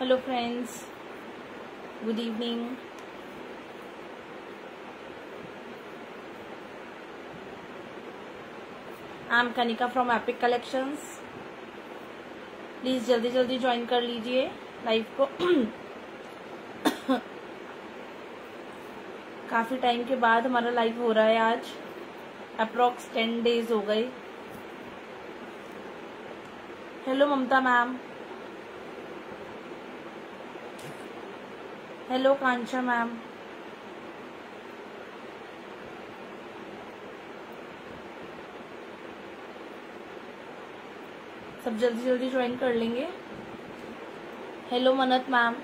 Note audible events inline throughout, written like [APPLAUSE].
Hello friends good evening I am Kanika from epic collections please जल्दी जल्दी join कर लीजिए लाइव को। काफ़ी टाइम के बाद हमारा लाइव हो रहा है आज। अप्रोक्स टेन डेज़ हो गए। Hello Mamta ma'am hello Kancha ma'am सब जल्दी जल्दी ज्वाइन कर लेंगे। हेलो मनत मैम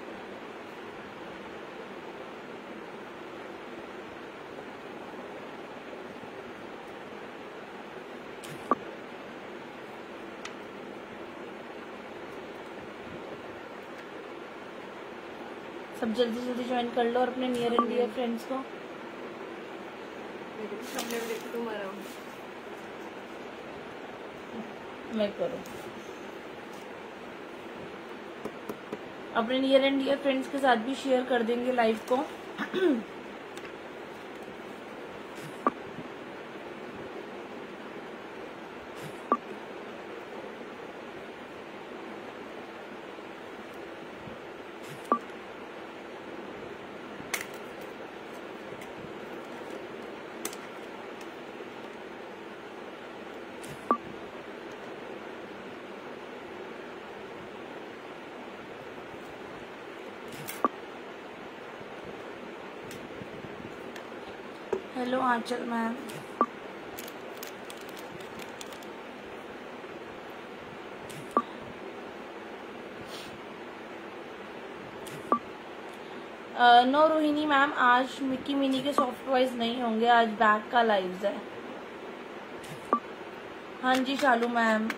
जल्दी जल्दी ज्वाइन कर लो और अपने नियर एंड डियर फ्रेंड्स को मैं करूँ। अपने नियर एंड डियर फ्रेंड्स के साथ भी शेयर कर देंगे लाइफ को। [CLEARS THROAT] Hello Anchal ma'am no Rohini ma'am आज मिक्की मिनी के सॉफ्ट टॉयज नहीं होंगे, आज बैग का लाइव है। हाँ जी, शालू मैम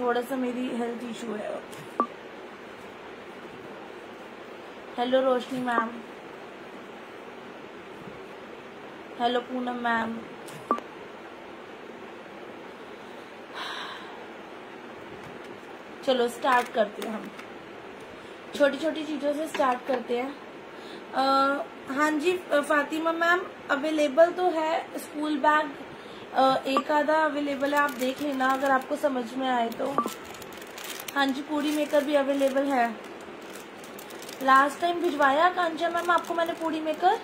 थोड़ा सा मेरी हेल्थ इशू है। Hello Roshni ma'am hello Poonam ma'am. चलो स्टार्ट करते हैं हम। छोटी छोटी चीज़ों से स्टार्ट करते हैं। आ, हाँ जी फातिमा मैम अवेलेबल तो है स्कूल बैग एक आधा अवेलेबल है आप देख लेना अगर आपको समझ में आए तो। हाँ जी पूरी मेकर भी अवेलेबल है। लास्ट टाइम भिजवाया कांचा मैम आपको मैंने पूरी मेकर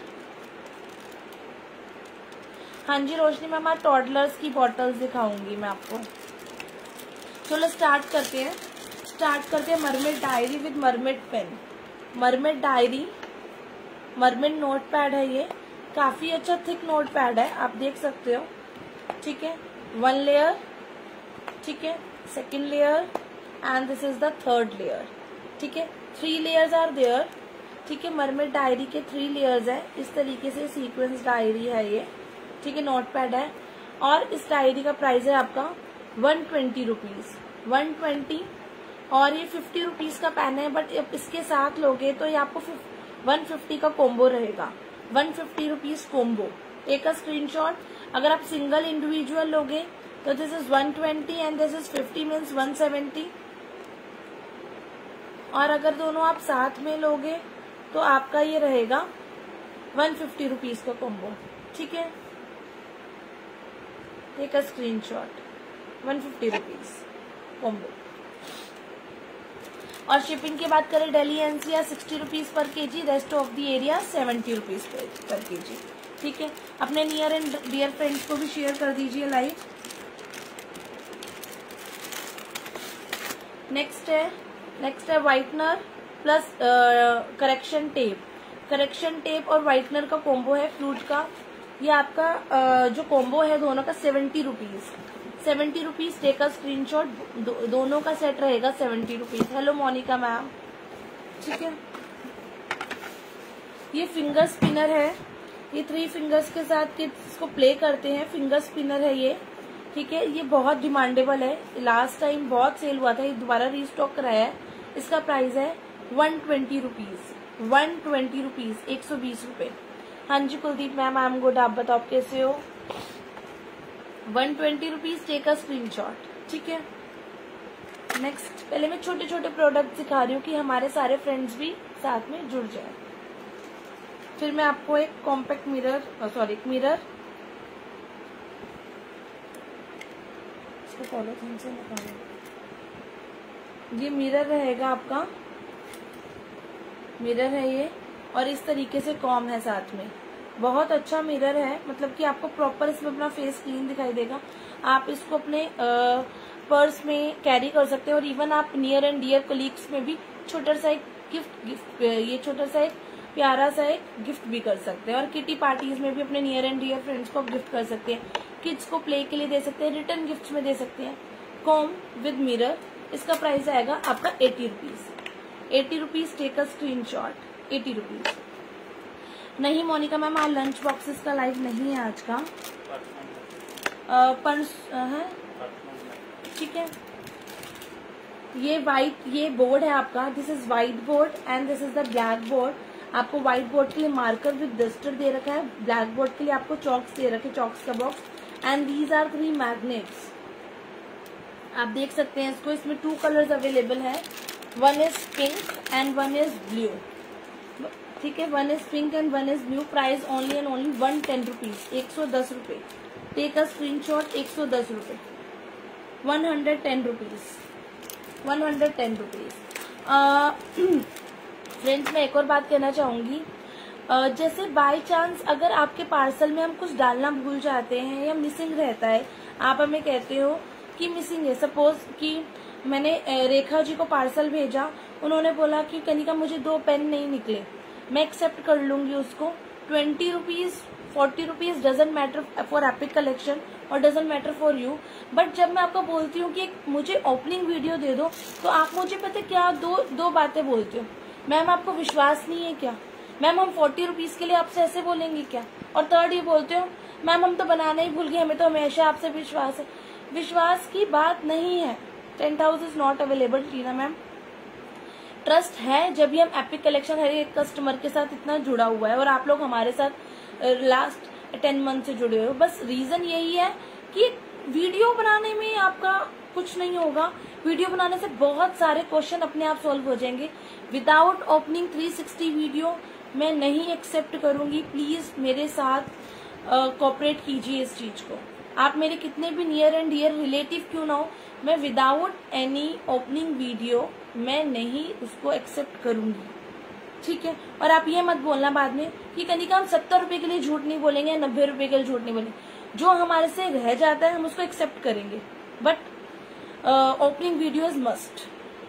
हाँ जी, रोशनी मैम आज टॉडलर्स की बॉटल्स दिखाऊँगी मैं आपको। चलो स्टार्ट करते हैं। स्टार्ट करते हैं mermaid diary with mermaid pen mermaid diary mermaid note pad है ये। काफ़ी अच्छा थिक नोट पैड है, आप देख सकते हो। ठीक है? वन लेयर ठीक है? Second layer and this is the third layer ठीक है? थ्री लेयर्स आर देयर ठीक है? मरमेड डायरी के थ्री लेयर्स है। इस तरीके से सीक्वेंस डायरी है ये। ठीक है नोट पैड है। और इस डायरी का प्राइस है आपका one twenty rupees one twenty और ये फिफ्टी रुपीज़ का पेन है बट इसके साथ लोगे तो ये आपको वन फिफ्टी का कोम्बो रहेगा। वन फिफ्टी रुपीज़ कोम्बो एक का स्क्रीनशॉट अगर आप सिंगल इंडिविजुअल लोगे तो this is one twenty and this is fifty means one seventy और अगर दोनों आप साथ में लोगे तो आपका ये रहेगा वन फिफ्टी रुपीज़ का कोम्बो ठीक है? A screenshot one fifty rupees combo और शिपिंग की बात करें Delhi NCR sixty rupees per KG rest of the area seventy rupees per KG ठीक है? अपने नियर एंड डियर फ्रेंड्स को भी शेयर कर दीजिए लाइव नेक्स्ट है नेक्स्ट है whitener plus correction tape correction tape और व्हाइटनर का कॉम्बो है फ्रूट का. ये आपका जो कॉम्बो है दोनों का seventy rupees seventy rupees take a screen दो, दोनों का सेट रहेगा seventy rupees hello Monika ma'am ठीक है? ये फिंगर स्पिनर है. ये थ्री फिंगर्स के साथ किड्स इसको प्ले करते हैं. फिंगर स्पिनर है ये. ठीक है? ये बहुत डिमांडेबल है. लास्ट टाइम बहुत सेल हुआ था. ये दोबारा रीस्टॉक कराया है. इसका प्राइस है one twenty rupees one twenty rupees एक सौ बीस रूपए. हाँ जी, Kuldeep ma'am, I am good, आप बताओ कैसे हो? One twenty rupees take a screen ठीक है? नेक्स्ट पहले मैं छोटे छोटे प्रोडक्ट दिखा रही हूँ कि हमारे सारे फ्रेंड्स भी साथ में जुड़ जाए। फिर मैं आपको एक कॉम्पैक्ट मिरर सॉरी मिरर ये मिरर रहेगा आपका मिरर है ये और इस तरीके से कॉम है साथ में। बहुत अच्छा मिरर है मतलब कि आपको प्रॉपर इसमें अपना फेस क्लीन दिखाई देगा। आप इसको अपने आ, पर्स में कैरी कर सकते हैं और इवन आप नियर एंड डियर कलीग्स में भी छोटा सा एक गिफ्ट गिफ्ट ये छोटा सा एक प्यारा सा एक गिफ्ट भी कर सकते हैं। और किटी पार्टीज़ में भी अपने नियर एंड डियर फ्रेंड्स को गिफ्ट कर सकते हैं। किड्स को प्ले के लिए दे सकते हैं रिटर्न गिफ्ट में दे सकते हैं। कॉम विद मिरर इसका प्राइस आएगा आपका eighty rupees eighty rupees take a screen shot eighty rupees. नहीं, मोनिका मैम, आज लंच बॉक्सेस का लाइव नहीं है आज का। है? ठीक है। ये व्हाइट ये बोर्ड है आपका। This is white board and this is the black board आपको व्हाइट बोर्ड के लिए मार्कर विद डस्टर दे रखा है। ब्लैक बोर्ड के लिए आपको चॉक्स दे रखे चॉक्स का box and these are three magnets आप देख सकते हैं इसको। इसमें टू कलर्स अवेलेबल है। One is pink and one is blue ठीक है? One is pink and one is blue price only and only one ten rupees एक सौ दस रुपए। टेक अ स्क्रीन शॉट एक सौ दस रुपए। One hundred ten rupees one hundred ten rupees friends मैं एक और बात कहना चाहूँगी। Uh, जैसे बाय चांस अगर आपके पार्सल में हम कुछ डालना भूल जाते हैं या मिसिंग रहता है आप हमें कहते हो कि मिसिंग है। सपोज़ कि मैंने रेखा जी को पार्सल भेजा उन्होंने बोला कि कनिका मुझे दो पेन नहीं निकले। मैं एक्सेप्ट कर लूँगी उसको। Twenty rupees forty rupees doesn't matter for epic collection और doesn't matter for you but जब मैं आपको बोलती हूँ कि मुझे ओपनिंग वीडियो दे दो तो आप मुझे पता क्या दो दो बातें बोलते हो? मैम, आपको विश्वास नहीं है क्या? मैम, हम फोर्टी रुपीज़ के लिए आपसे ऐसे बोलेंगे क्या? और थर्ड ये बोलते हो, मैम, हम तो बनाना ही भूल गए, हमें तो हमेशा आपसे विश्वास है। विश्वास की बात नहीं है। Tent house is not available Tina ma'am. Trust है जब भी हम एपिक कलेक्शन हर एक कस्टमर के साथ इतना जुड़ा हुआ है और आप लोग हमारे साथ लास्ट टेन मंथ से जुड़े हो। बस रीजन यही है कि वीडियो बनाने में आपका कुछ नहीं होगा। वीडियो बनाने से बहुत सारे क्वेश्चन अपने आप सॉल्व हो जाएँगे। विदाउट ओपनिंग 360 वीडियो मैं नहीं एक्सेप्ट करूँगी। प्लीज़ मेरे साथ कॉपरेट कीजिए इस चीज़ को। आप मेरे कितने भी नियर एंड डियर रिलेटिव क्यों ना हो, मैं विदाउट एनी ओपनिंग वीडियो मैं नहीं उसको एक्सेप्ट करूँगी। ठीक है? और आप ये मत बोलना बाद में कि कनिका हम सत्तर रुपए के लिए झूठ नहीं बोलेंगे नब्बे रुपए के लिए झूठ नहीं बोलेंगे। जो हमारे से रह जाता है, हम उसको एक्सेप्ट करेंगे। But opening video is must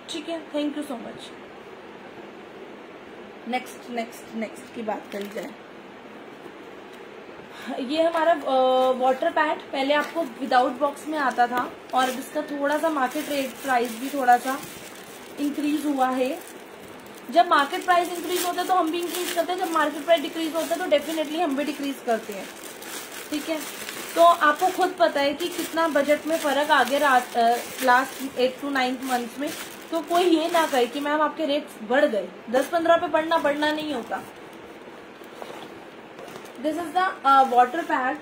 ठीक है? Thank you so much next next next की बात करी जाए। ये हमारा वाटर पैड पहले आपको विदाउट बॉक्स में आता था और अब इसका थोड़ा सा मार्केट रेट प्राइस भी थोड़ा सा इंक्रीज हुआ है। जब मार्केट प्राइस इंक्रीज होता है तो हम भी इंक्रीज करते हैं, जब मार्केट प्राइस डिक्रीज होता है तो डेफिनेटली हम भी डिक्रीज करते हैं। ठीक है? तो आपको खुद पता है कि कितना बजट में फ़र्क आ गया last eight to ninth month में। तो कोई ये ना कहे कि मैम आपके रेट्स बढ़ गए। दस पंद्रह पे बढ़ना बढ़ना नहीं होता। This is the water pad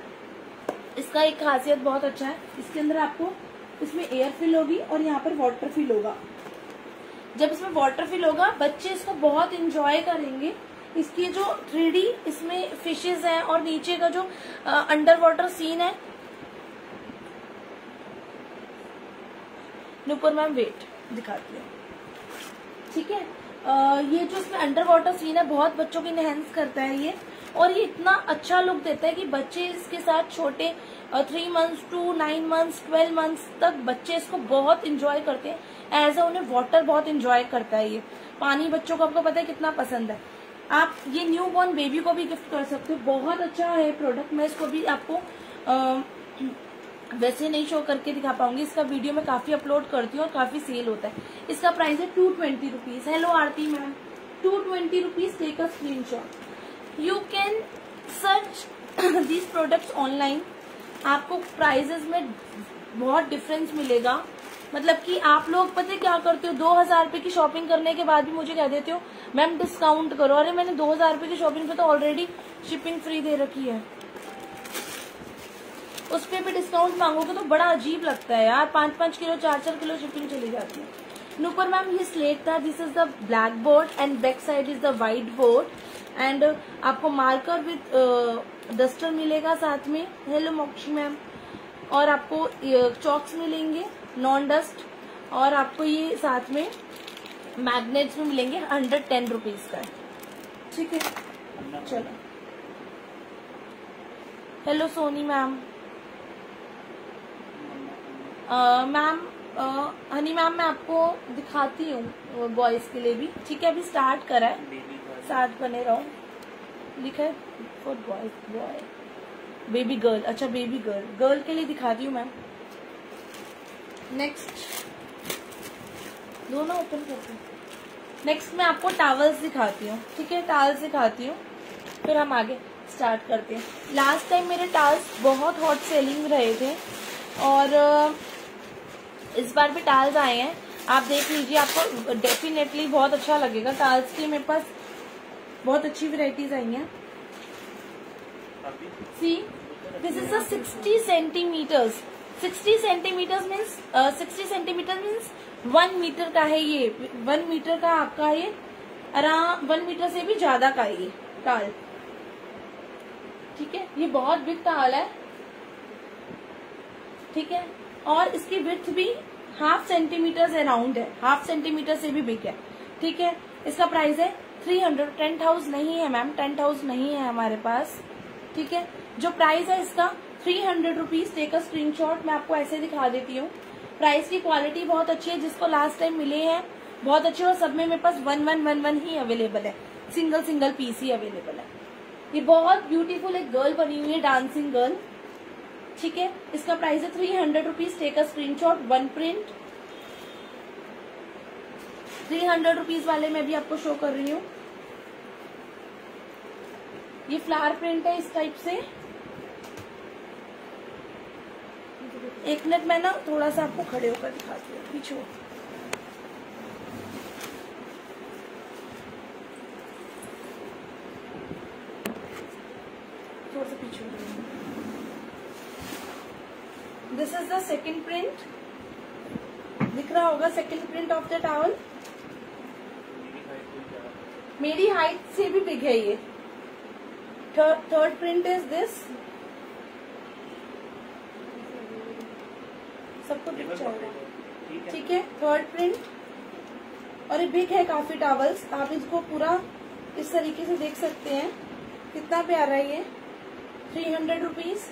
इसका एक खासियत बहुत अच्छा है। इसके अंदर आपको इसमें एयर फिल होगी और यहाँ पर वाटर फिल होगा। जब इसमें वाटर फिल होगा बच्चे इसको बहुत इंजॉय करेंगे। इसकी जो थ्री इसमें फिशेज हैं और नीचे का जो अंडर वाटर सीन है। नुपुर मैम वेट दिखाती है। ठीक है? आ, ये जो इसमें अंडर वाटर सीन है बहुत बच्चों को इनहेंस करता है ये। और ये इतना अच्छा लुक देता है कि बच्चे इसके साथ छोटे three months to nine months twelve months तक बच्चे इसको बहुत इंजॉय करते हैं। एज अ उन्हें वाटर बहुत इंजॉय करता है ये। पानी बच्चों को आपको पता है कितना पसंद है। आप ये न्यू बॉर्न बेबी को भी गिफ्ट कर सकते हो। बहुत अच्छा है प्रोडक्ट मैं इसको भी आपको आ, वैसे नहीं शो करके दिखा पाऊँगी। इसका वीडियो मैं काफ़ी अपलोड करती हूँ और काफ़ी सेल होता है। इसका प्राइस है two twenty rupees hello Aarti ma'am. Two twenty rupees take a screen shot you can search these products online आपको प्राइजेस में बहुत डिफरेंस मिलेगा। मतलब कि आप लोग पता क्या करते हो? दो हज़ार रुपए की शॉपिंग करने के बाद भी मुझे कह देते हो, मैम डिस्काउंट करो। अरे, मैंने दो हज़ार रुपए की शॉपिंग पे तो ऑलरेडी शिपिंग फ्री दे रखी है। उस पर भी डिस्काउंट मांगोगे तो बड़ा अजीब लगता है यार। पाँच पाँच किलो, चार चार किलो शिपिंग चली जाती है। नुपर मैम, ये स्लेट था। This is the black board and back side is the white board and आपको मार्कर विथ डस्टर मिलेगा साथ में। Hello Mokshi ma'am. और आपको चॉक्स मिलेंगे नॉन डस्ट और आपको ये साथ में मैग्नेट्स भी मिलेंगे हंड्रेड टेन रुपीज़ का। ठीक है। चलो। Hello Soni ma'am. Ma'am Honey ma'am, मैं आपको दिखाती हूँ बॉयज़ के लिए भी। ठीक है, अभी स्टार्ट करा है। साथ बने रहो। लिखा है for boys boy baby girl अच्छा बेबी गर्ल गर्ल के लिए दिखाती हूँ मैम नेक्स्ट दोनों ओपन करते हैं। नेक्स्ट मैं आपको टावल्स दिखाती हूँ, ठीक है? टावल्स दिखाती हूँ। फिर हम आगे स्टार्ट करते हैं। लास्ट टाइम मेरे टावल्स बहुत हॉट सेलिंग रहे थे और इस बार भी टाल्स आए हैं। आप देख लीजिए, आपको डेफिनेटली बहुत अच्छा लगेगा। टाल्स की मेरे पास बहुत अच्छी वेराइटीज आई हैं। See this is sixty centimetres sixty centimetres means sixty centimetre means one metre का है ये। वन मीटर का आपका ये अराम वन मीटर से भी ज़्यादा का ये टाल ठीक है? ये बहुत बिग टाल है। ठीक है? और इसकी विथ भी हाफ़ सेंटीमीटर अराउंड है। हाफ़ सेंटीमीटर से भी बिग है। ठीक है? इसका प्राइस है थ्री हंड्रेड टेंट हाउस नहीं है मैम टेंट हाउस नहीं है हमारे पास, ठीक है? जो प्राइस है इसका three hundred rupees take a screen मैं आपको ऐसे दिखा देती हूँ। प्राइस की क्वालिटी बहुत अच्छी है, जिसको लास्ट टाइम मिले हैं, बहुत अच्छे और सब में मेरे पास वन वन वन वन ही अवेलेबल है। सिंगल सिंगल पीस ही अवेलेबल है। ये बहुत ब्यूटीफुल एक गर्ल बनी हुई है डांसिंग गर्ल ठीक है? इसका प्राइस है three hundred rupees take a screenshot one print three hundred rupees वाले मैं भी आपको शो कर रही हूँ। ये फ्लावर प्रिंट है इस टाइप से। एक मिनट मैं ना थोड़ा सा आपको खड़े होकर दिखाती हूँ, पीछे थोड़ा सा पीछे this is the second print दिख रहा होगा second print of the towel मेरी हाइट से भी बिग है ये। थर्ड प्रिंट इज़ दिस सबको दिख जाएगा ठीक है। थर्ड प्रिंट और ये बिग है काफ़ी टावल्स आप इसको पूरा इस तरीके से देख सकते हैं। कितना प्यारा है ये। Three hundred rupees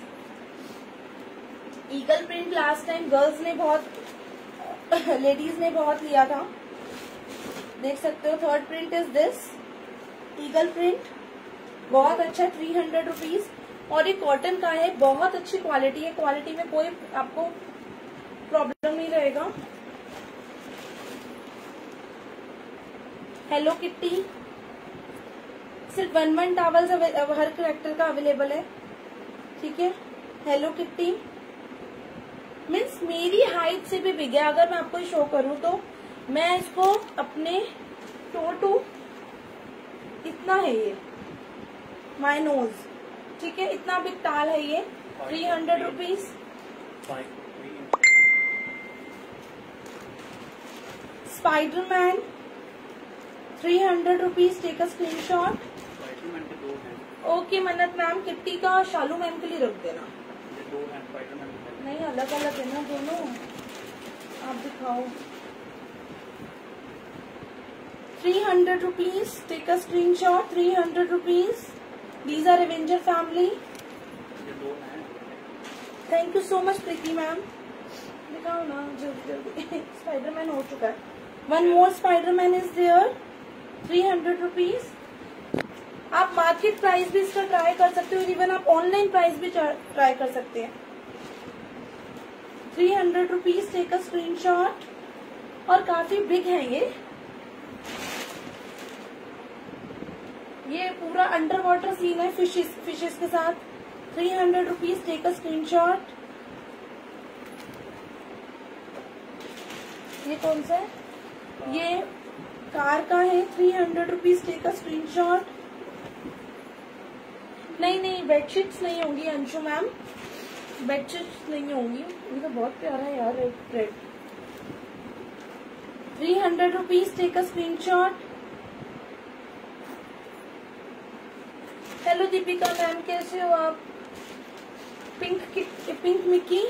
eagle print last time girls ने बहुत [LAUGHS] लेडीज़ ने बहुत लिया था। देख सकते हो third print is this eagle print बहुत अच्छा थ्री हंड्रेड रुपीज़ और ये कॉटन का है, बहुत अच्छी क्वालिटी है. क्वालिटी में कोई आपको प्रॉब्लम नहीं रहेगा. हेलो किट्टी सिर्फ़ वन वन टावल्स हर करेक्टर का अवेलेबल है. ठीक है? हेलो किट्टी मीन्स मेरी हाइट से भी बिग है अगर मैं आपको शो करूँ तो मैं इसको अपने टो टू इतना है ये. माई नोज़ ठीक है इतना बिग टाल है ये. Three hundred rupees Spiderman three hundred rupees take a screen shot okay Mannat ma'am Kitty का शालू मैम के लिए रख देना. नहीं अलग अलग है. ना दोनों. आप दिखाओ. Three hundred rupees take a screen shot three hundred rupees these are Avenger family thank you so much Preeti ma'am दिखाओ ना जल्दी जल्दी। [LAUGHS] स्पाइडरमैन हो चुका है। One more Spiderman is there three hundred rupees आप मार्केट प्राइस भी इसका ट्राई कर सकते हो इवन आप ऑनलाइन प्राइस भी ट्राई कर सकते हैं। Three hundred rupees take a screen shot और काफ़ी बिग है ये। ये पूरा अंडर वाटर सीन है फिशेस फिशेस के साथ। Three hundred rupees take a screen shot ये कौन सा है? ये कार का है three hundred rupees take a screen shot नहीं नहीं बेडशीट्स नहीं होंगी, अंशु मैम बेडशीट नहीं होंगी। ये तो बहुत प्यारा है यार red three hundred rupees take a screen shot hello Deepika ma'am कैसे हो आप? Pink pink Mickey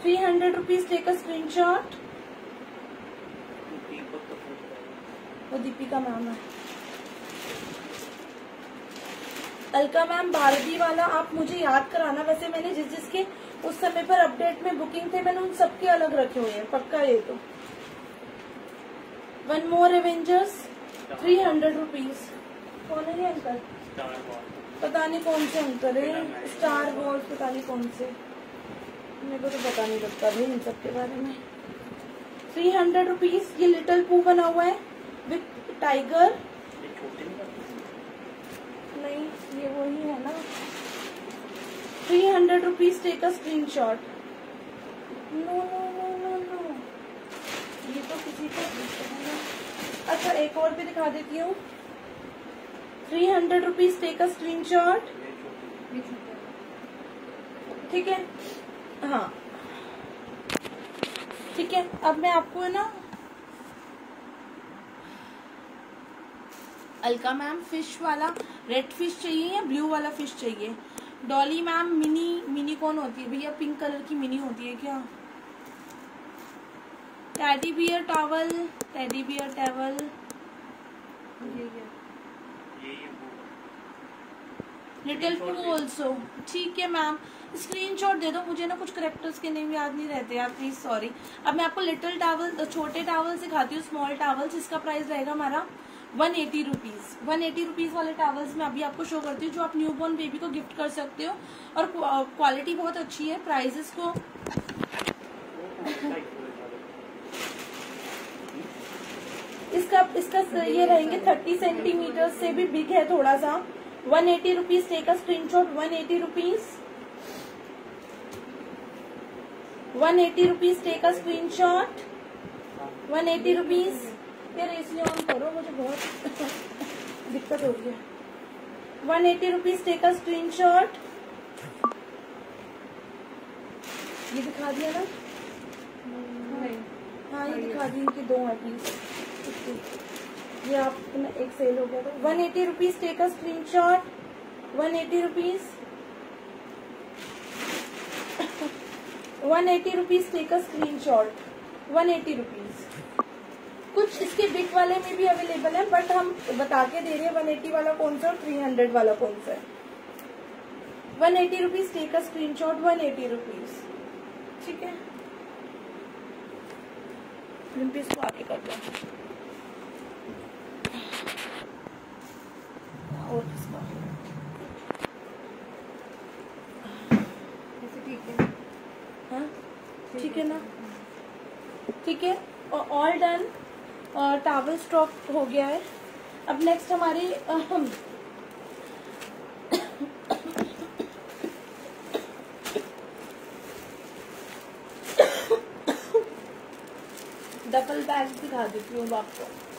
three hundred rupees a screen shot वो दीपिका मैम है। अलका मैम भारती वाला, आप मुझे याद कराना। वैसे मैंने जिस जिसके उस समय पर अपडेट में बुकिंग थे, मैंने उन सबके अलग रखे हुए हैं। पक्का ये तो। One more Avengers three hundred rupees कौन है अंकल? पता नहीं कौन से अंकल है। स्टार वॉर्स पता नहीं कौन से। मेरे को तो पता नहीं लगता भाई इन सब के बारे में। थ्री हंड्रेड रुपीज़ ये लिटिल पू बना हुआ है विथ टाइगर नहीं ये वही है ना। Three hundred rupees take a screen shot no no no no no ये तो किसी को अच्छा एक और भी दिखा देती हूँ। Three hundred rupees take a screen shot ठीक है? हाँ। ठीक है, अब मैं आपको है ना, अलका मैम फ़िश वाला रेड फ़िश चाहिए या ब्लू वाला फ़िश चाहिए? डॉली मैम मिनी मिनी कौन होती है? भैया पिंक कलर की मिनी होती है क्या? Teddy bear towel teddy bear towel little too also ठीक है मैम स्क्रीनशॉट दे दो. मुझे ना कुछ करेक्टर्स के नेम याद नहीं रहते यार प्लीज़ सॉरी अब मैं आपको लिटिल टावल छोटे टावल सिखाती हूँ स्मॉल टावल्स इसका प्राइस रहेगा हमारा one eighty rupees one eighty rupees वाले टावल्स मैं अभी आपको शो करती हूँ, जो आप न्यू बॉर्न बेबी को गिफ्ट कर सकते हो. और क्वालिटी बहुत अच्छी है प्राइजेस को. इसका इसका ये रहेंगे थर्टी सेंटीमीटर से भी बिग है थोड़ा सा. One eighty rupees take a screenshot one eighty rupees one eighty rupees take a screenshot one eighty rupees यार एसी ऑन करो मुझे बहुत [LAUGHS] दिक्कत हो गई one eighty rupees take a screen shot ये दिखा दिया ना? हाँ ये दिखा दी इनकी दो है प्लीज़ ये आप एक सेल हो गया था। One eighty rupees take a screen shot one eighty rupees one eighty rupees take a screen shot one eighty rupees कुछ इसके बिग वाले में भी अवेलेबल है बट हम बता के दे रहे हैं वन एटी वाला कौन सा और थ्री हंड्रेड वाला कौन सा है। One eighty rupees take a screen shot one eighty rupees ठीक है? इसको आगे कर दो। और ठीक है ना? ठीक है? ऑल डन टावल स्टॉक हो गया है. अब नेक्स्ट हमारी डबल बैग [COUGHS] दिखा देती हूँ आपको.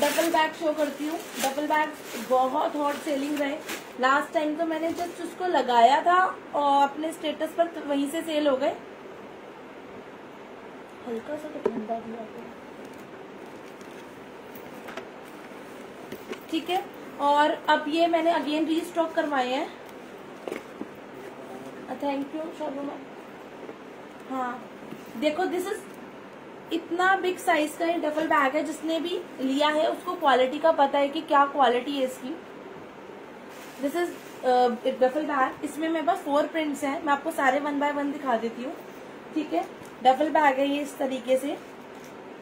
डबल बैग शो करती हूँ। डबल बैग बहुत हॉट सेलिंग रहे। लास्ट टाइम तो मैंने जस्ट उसको लगाया था और अपने स्टेटस पर तो वहीं से सेल हो गए। हल्का सा तो ठंडा भी ठीक है? और अब ये मैंने अगेन रीस्टॉक करवाए हैं। थैंक यू शोभा हाँ। देखो दिस इज़ इतना बिग साइज़ का ये डबल बैग है जिसने भी लिया है उसको क्वालिटी का पता है कि क्या क्वालिटी है इसकी। दिस इज़ डबल बैग इसमें मेरे पास फोर प्रिंट्स हैं। मैं आपको सारे वन बाय वन दिखा देती हूँ। ठीक है? डबल बैग है ये इस तरीके से।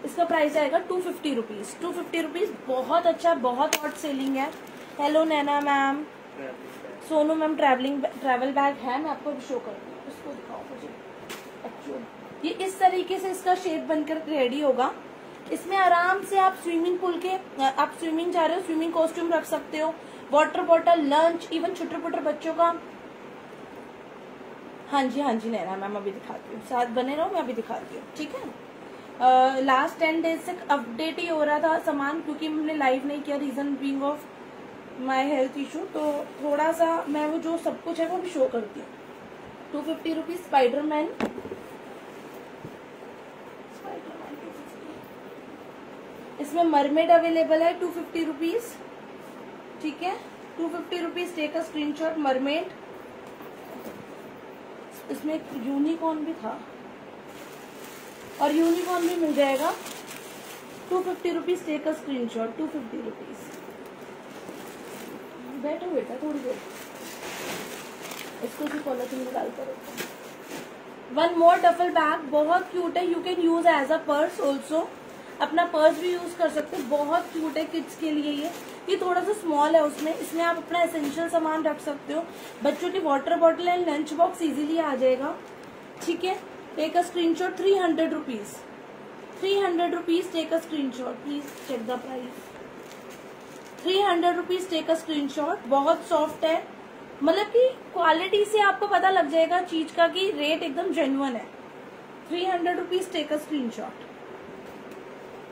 इसका प्राइस आएगा two fifty rupees two fifty rupees बहुत अच्छा बहुत हॉट सेलिंग है। Hello Naina ma'am Sonu ma'am travelling travel bag है। मैं आपको शो करती हूँ। इसको दिखाओ मुझे। ये इस तरीके से इसका शेप बनकर रेडी होगा। इसमें आराम से आप स्विमिंग पूल के, आप स्विमिंग जा रहे हो स्विमिंग कॉस्ट्यूम रख सकते हो वाटर बॉटल लंच इवन छोटे छोटे बच्चों का। हाँ जी हाँ जी, नैना मैम, अभी दिखाती हूँ। साथ बने रहो, मैं अभी दिखाती हूँ, ठीक है? लास्ट टेन डेज़ से अपडेट ही हो रहा था सामान, क्योंकि हमने लाइव नहीं किया reason being of my health issue तो थोड़ा सा मैं वो जो सब कुछ है, वो भी शो करती हूँ। टू फिफ्टी रुपीज़ स्पाइडरमैन इसमें मरमेड अवेलेबल है टू फिफ्टी रुपीज़ ठीक है? Two fifty rupees take a screenshot mermaid इसमें यूनिकॉर्न भी था। और यूनिकॉर्न भी मिल जाएगा। Two fifty rupees take a screen shot two fifty rupees बैठो बेटा, थोड़ी देर। इसको भी पॉलिथीन निकाल कर वन मोर डफल बैग बहुत क्यूट है। You can use as a purse also अपना पर्स भी यूज़ कर सकते हो। बहुत क्यूट है किड्स के लिए ये। ये थोड़ा सा स्मॉल है उसमें। इसमें आप अपना एसेंशियल सामान रख सकते हो। बच्चों की water bottle and lunch box easily आ जाएगा। ठीक है? Take a screenshot three hundred rupees three hundred rupees take a screenshot please check the price three hundred rupees take a screenshot बहुत सॉफ्ट है। मतलब कि क्वालिटी से आपको पता लग जाएगा चीज़ का कि रेट एकदम जेन्युन है। Three hundred rupees take a screenshot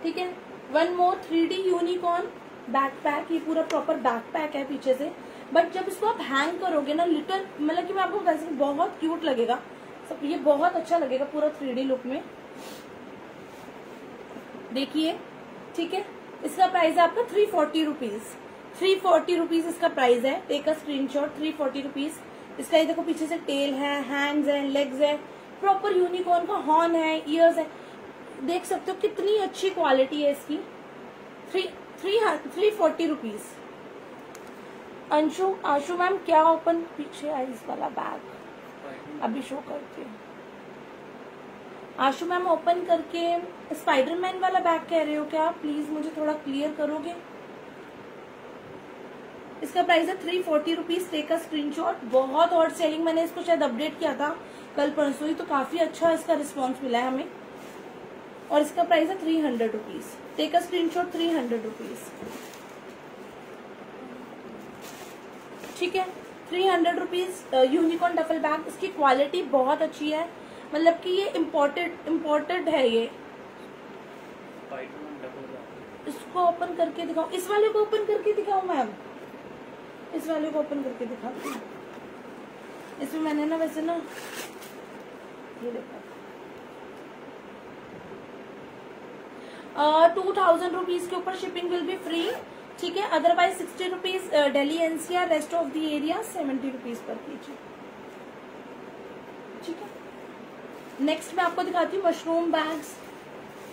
ठीक है? One more three D unicorn backpack ये पूरा प्रॉपर बैकपैक है पीछे से। बट जब इसको आप हैंग करोगे ना लिटल मतलब कि मैं आपको वैसे बहुत क्यूट लगेगा। सब, ये बहुत अच्छा लगेगा पूरा थ्री लुक में। देखिए, ठीक है? इसका प्राइस है आपका three forty rupees three forty rupees इसका प्राइस है। Take a screen shot three forty rupees इसका ये देखो पीछे से टेल है हैंड्स है लेग्स है। प्रॉपर यूनिकॉर्न का हॉर्न है ईयर्स है। देख सकते हो कितनी अच्छी क्वालिटी है इसकी। Three three three forty rupees Anshu, Ashu ma'am क्या ओपन पीछे आई इस वाला बैग अभी शो करती हूँ। आशु मैम ओपन करके स्पाइडरमैन वाला बैग कह रहे हो क्या? प्लीज़ मुझे थोड़ा क्लियर करोगे? इसका प्राइस है थ्री फोर्टी रुपीज़ टेक का स्क्रीनशॉट बहुत और सेलिंग मैंने इसको शायद अपडेट किया था। कल परसों ही तो काफ़ी अच्छा इसका रिस्पॉन्स मिला है हमें। और इसका प्राइस है three hundred rupees take a screenshot three hundred rupees ठीक है? Three hundred rupees unicorn duffel bag इसकी क्वालिटी बहुत अच्छी है. मतलब कि ये इम्पोर्टेड इम्पोर्टेड है ये. इसको ओपन करके दिखाओ. इस वाले को ओपन करके दिखाओ मैम इस वाले को ओपन करके दिखाती हूँ इसमें मैंने ना वैसे ना ये देखा टू थाउज़ेंड रुपीज़ के ऊपर शिपिंग विल बी फ्री ठीक है? Otherwise sixty rupees Delhi NCR rest of the area seventy rupees पर कीजिए ठीक है? नेक्स्ट मैं आपको दिखाती हूँ मशरूम बैग्स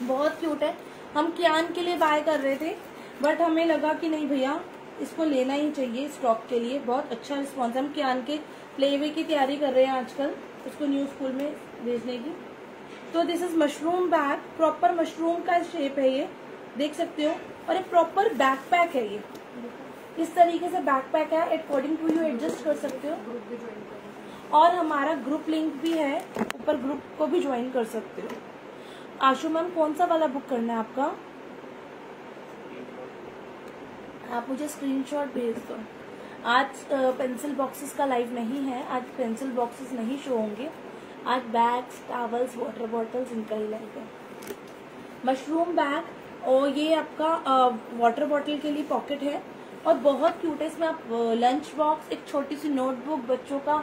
बहुत क्यूट है। हम क्यान के लिए बाय कर रहे थे बट हमें लगा कि नहीं भैया, इसको लेना ही चाहिए स्टॉक के लिए। बहुत अच्छा रिस्पॉन्स है। हम क्यान के प्लेवे की तैयारी कर रहे हैं आजकल, उसको न्यू स्कूल में भेजने की। तो this is mushroom bag proper mushroom का शेप है ये. देख सकते हो. और एक प्रॉपर बैक पैक है ये. इस तरीके से बैक पैक है. अकॉर्डिंग टू यू एडजस्ट कर सकते हो. और हमारा ग्रुप लिंक भी है. ऊपर ग्रुप को भी ज्वाइन कर सकते हो. आशु मैम कौन सा वाला बुक करना है आपका? आप मुझे स्क्रीनशॉट भेज दो. आज पेंसिल बॉक्सेस का लाइव नहीं है. आज पेंसिल बॉक्सेस नहीं शो होंगे. आज बैग्स टावल्स वाटर बॉटल्स इनका ही है। मशरूम बैग और ये आपका वाटर बॉटल के लिए पॉकेट है। और बहुत क्यूट है, इसमें आप लंच बॉक्स एक छोटी सी नोटबुक बच्चों का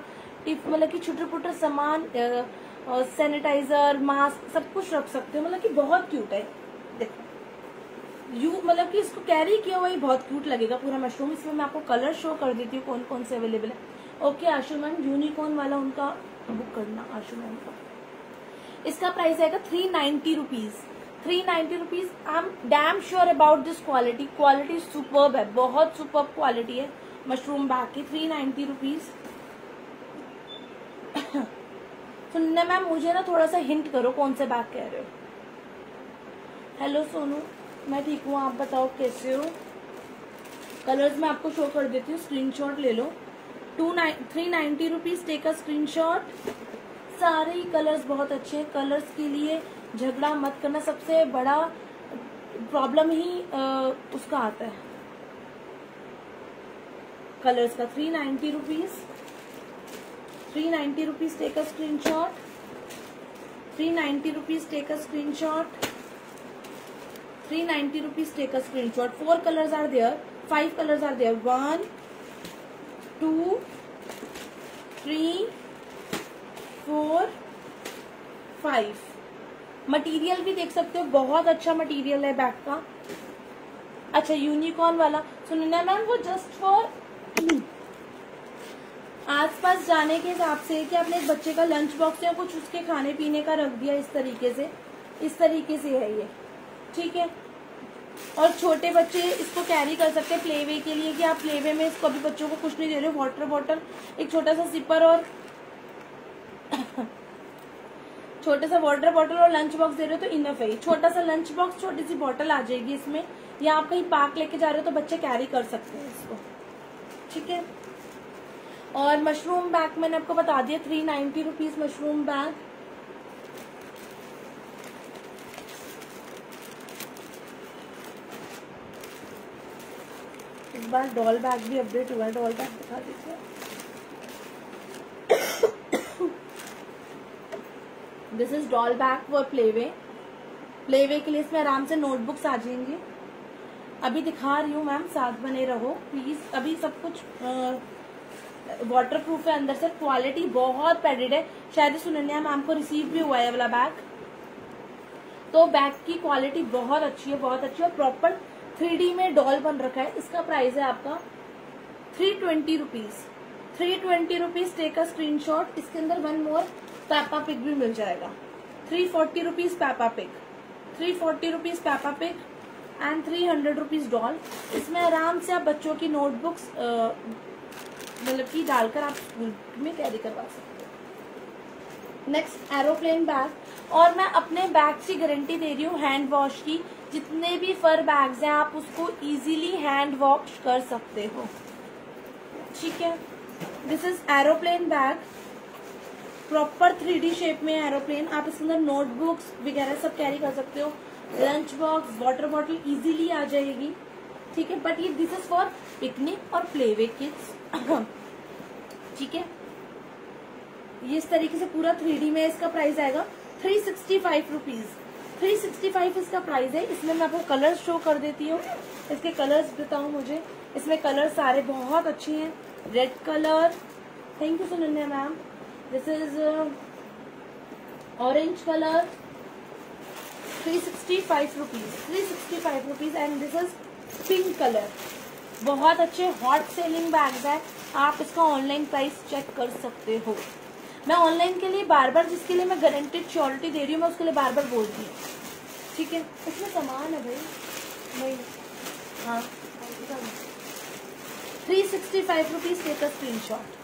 टिप मतलब कि छोटे छोटे सामान सैनिटाइजर मास्क सब कुछ रख सकते हो। मतलब कि बहुत क्यूट है। देखो। यू मतलब कि इसको कैरी किया हुआ ही बहुत क्यूट लगेगा पूरा मशरूम इसमें मैं आपको कलर शो कर देती हूँ कौन कौन से अवेलेबल है। ओके आशु मैम यूनिकॉर्न वाला उनका बुक करना आशु मैम का इसका प्राइस आएगा three ninety rupees three ninety rupees I am damn sure about this quality quality superb है, बहुत सुपर्ब क्वालिटी है। मशरूम बैग की थ्री नाइन्टी रुपीज़ सुनने मैम मुझे ना थोड़ा सा हिंट करो कौन से बैग कह रहे हो। हेलो सोनू। मैं ठीक हूँ, आप बताओ कैसे हो? कलर्स मैं आपको शो कर देती हूँ स्क्रीनशॉट ले लो। Two nine three ninety rupees take a screenshot सारे ही कलर्स बहुत अच्छे हैं। कलर्स के लिए झगड़ा मत करना। सबसे बड़ा प्रॉब्लम ही आ, उसका आता है। कलर्स का three ninety rupees three ninety rupees take a screen shot three ninety rupees take a screen shot three ninety rupees take a screen shot four colours are there five colours are there one two, three, four, five. Material भी देख सकते हो, बहुत अच्छा material है bag का। अच्छा unicorn वाला। सुनिए मैम, वो जस्ट फॉर आसपास जाने के हिसाब से कि आपने एक बच्चे का लंच बॉक्स या कुछ उसके खाने पीने का रख दिया इस तरीके से। इस तरीके से है ये। ठीक है? और छोटे बच्चे इसको कैरी कर सकते हैं प्लेवे के लिए कि आप प्लेवे में इसको अभी बच्चों को कुछ नहीं दे रहे हो। वाटर बॉटल एक छोटा सा सिपर और [COUGHS] छोटे सा वाटर बॉटल और लंच बॉक्स दे रहे हो तो इनफ है। छोटा सा लंच बॉक्स छोटी सी बॉटल आ जाएगी इसमें। या आप कहीं पार्क लेके जा रहे हो तो बच्चे कैरी कर सकते हैं इसको। ठीक है? और मशरूम बैग मैंने आपको बता दिया three ninety rupees mushroom bag बार डॉल बैग भी अपडेट हुआ है डॉल बैग दिखा दीजिए। This is doll bag for playway playway के लिए इसमें आराम से नोटबुक्स आ जाएँगी। अभी दिखा रही हूँ मैम साथ बने रहो। प्लीज़ अभी सब कुछ वाटर प्रूफ है, अंदर से क्वालिटी बहुत पैडेड है। शायद सुनन्या मैम को रिसीव भी हुआ है वाला बैग तो बैग की क्वालिटी बहुत अच्छी है, बहुत अच्छी है। प्रॉपर थ्री में डॉल बन रखा है। इसका प्राइस है आपका three twenty rupees three twenty rupees take a screen shot इसके अंदर वन मोर पैपा पिक भी मिल जाएगा। Three forty rupees Peppa Pig three forty rupees Peppa Pig and three hundred rupees doll इसमें आराम से आप बच्चों की नोटबुक्स मतलब की डालकर आप स्कूल में कैरी करवा सकते नेक्स्ट एरोप्लेन बैग और मैं अपने बैग की गारंटी दे रही हूँ हैंड वॉश की। जितने भी फर बैग्स हैं, आप उसको इजीली हैंड वॉश कर सकते हो। ठीक है? This is aeroplane bag proper three shape में एरोप्लेन आप इसके अंदर नोटबुक्स वगैरह सब कैरी कर सकते हो। Lunch box water bottle easily आ जाएगी। ठीक है? बट ये दिस इज़ फॉर पिकनिक और प्ले वे [COUGHS] ठीक है? ये इस तरीके से पूरा थ्री में इसका प्राइस आएगा। Three sixty five rupees three sixty five इसका प्राइस है। इसमें मैं आपको कलर्स शो कर देती हूँ। इसके कलर्स बताऊँ मुझे। इसमें कलर सारे बहुत अच्छे हैं। Red colour thank you Sunanya ma'am this is orange colour three sixty five rupees three sixty five rupees and this is pink colour बहुत अच्छे हॉट सेलिंग बैग्स है। आप इसका ऑनलाइन प्राइस चेक कर सकते हो। मैं ऑनलाइन के लिए बार बार जिसके लिए मैं गारंटेड श्योरिटी दे रही हूँ, मैं उसके लिए बार बार बोलती हूँ। ठीक है? इसमें सामान है भाई। नहीं। हाँ। Three sixty five rupees take screen shot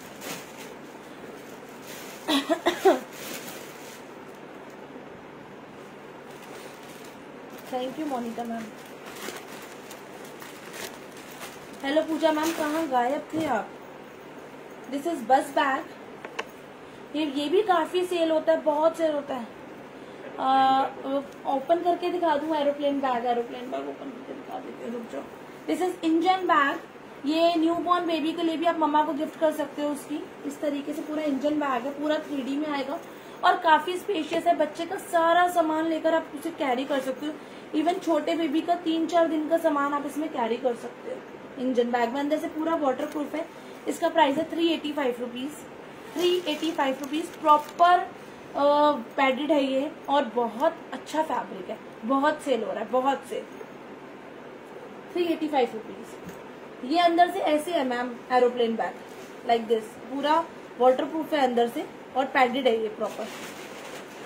thank you Monika ma'am hello Pooja ma'am कहाँ गायब थे आप? दिस इज़ बस बैग ये ये भी काफ़ी सेल होता है, बहुत सेल होता है। ओपन करके दिखा दूँ aeroplane bag aeroplane bag open करके दिखा देते रुक जाओ। दिस इज़ इंजन बैग ये न्यू बॉर्न बेबी के लिए भी आप मम्मा को गिफ्ट कर सकते हो उसकी। इस तरीके से पूरा इंजन बैग है, पूरा थ्री में आएगा। और काफ़ी स्पेशियस है, बच्चे का सारा सामान लेकर आप उसे कैरी कर सकते हो। इवन छोटे बेबी का तीन चार दिन का सामान आप इसमें कैरी कर सकते हो। इंजन बैग में अंदर से पूरा वाटर प्रूफ है। इसका प्राइस है three eighty five rupees three eighty five rupees proper padded है ये और बहुत अच्छा फैब्रिक है। बहुत सेल हो रहा है, बहुत sale three eighty five rupees ये अंदर से ऐसे है ma'am aeroplane bag like this पूरा वाटर प्रूफ है अंदर से और पैडेड है ये प्रॉपर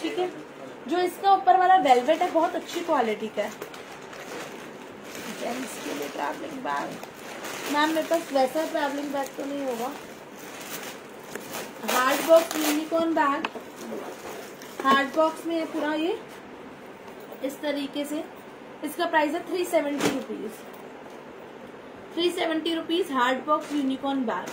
ठीक है? जो इसका ऊपर वाला वेलवेट है, बहुत अच्छी क्वालिटी का है। जेंट्स के लिए ट्रैवलिंग बैग मैम मेरे पास वैसा ट्रैवलिंग बैग तो नहीं होगा। Hard box unicorn bag hard box में है पूरा ये। इस तरीके से। इसका प्राइस है three seventy rupees three seventy rupees hard box unicorn bag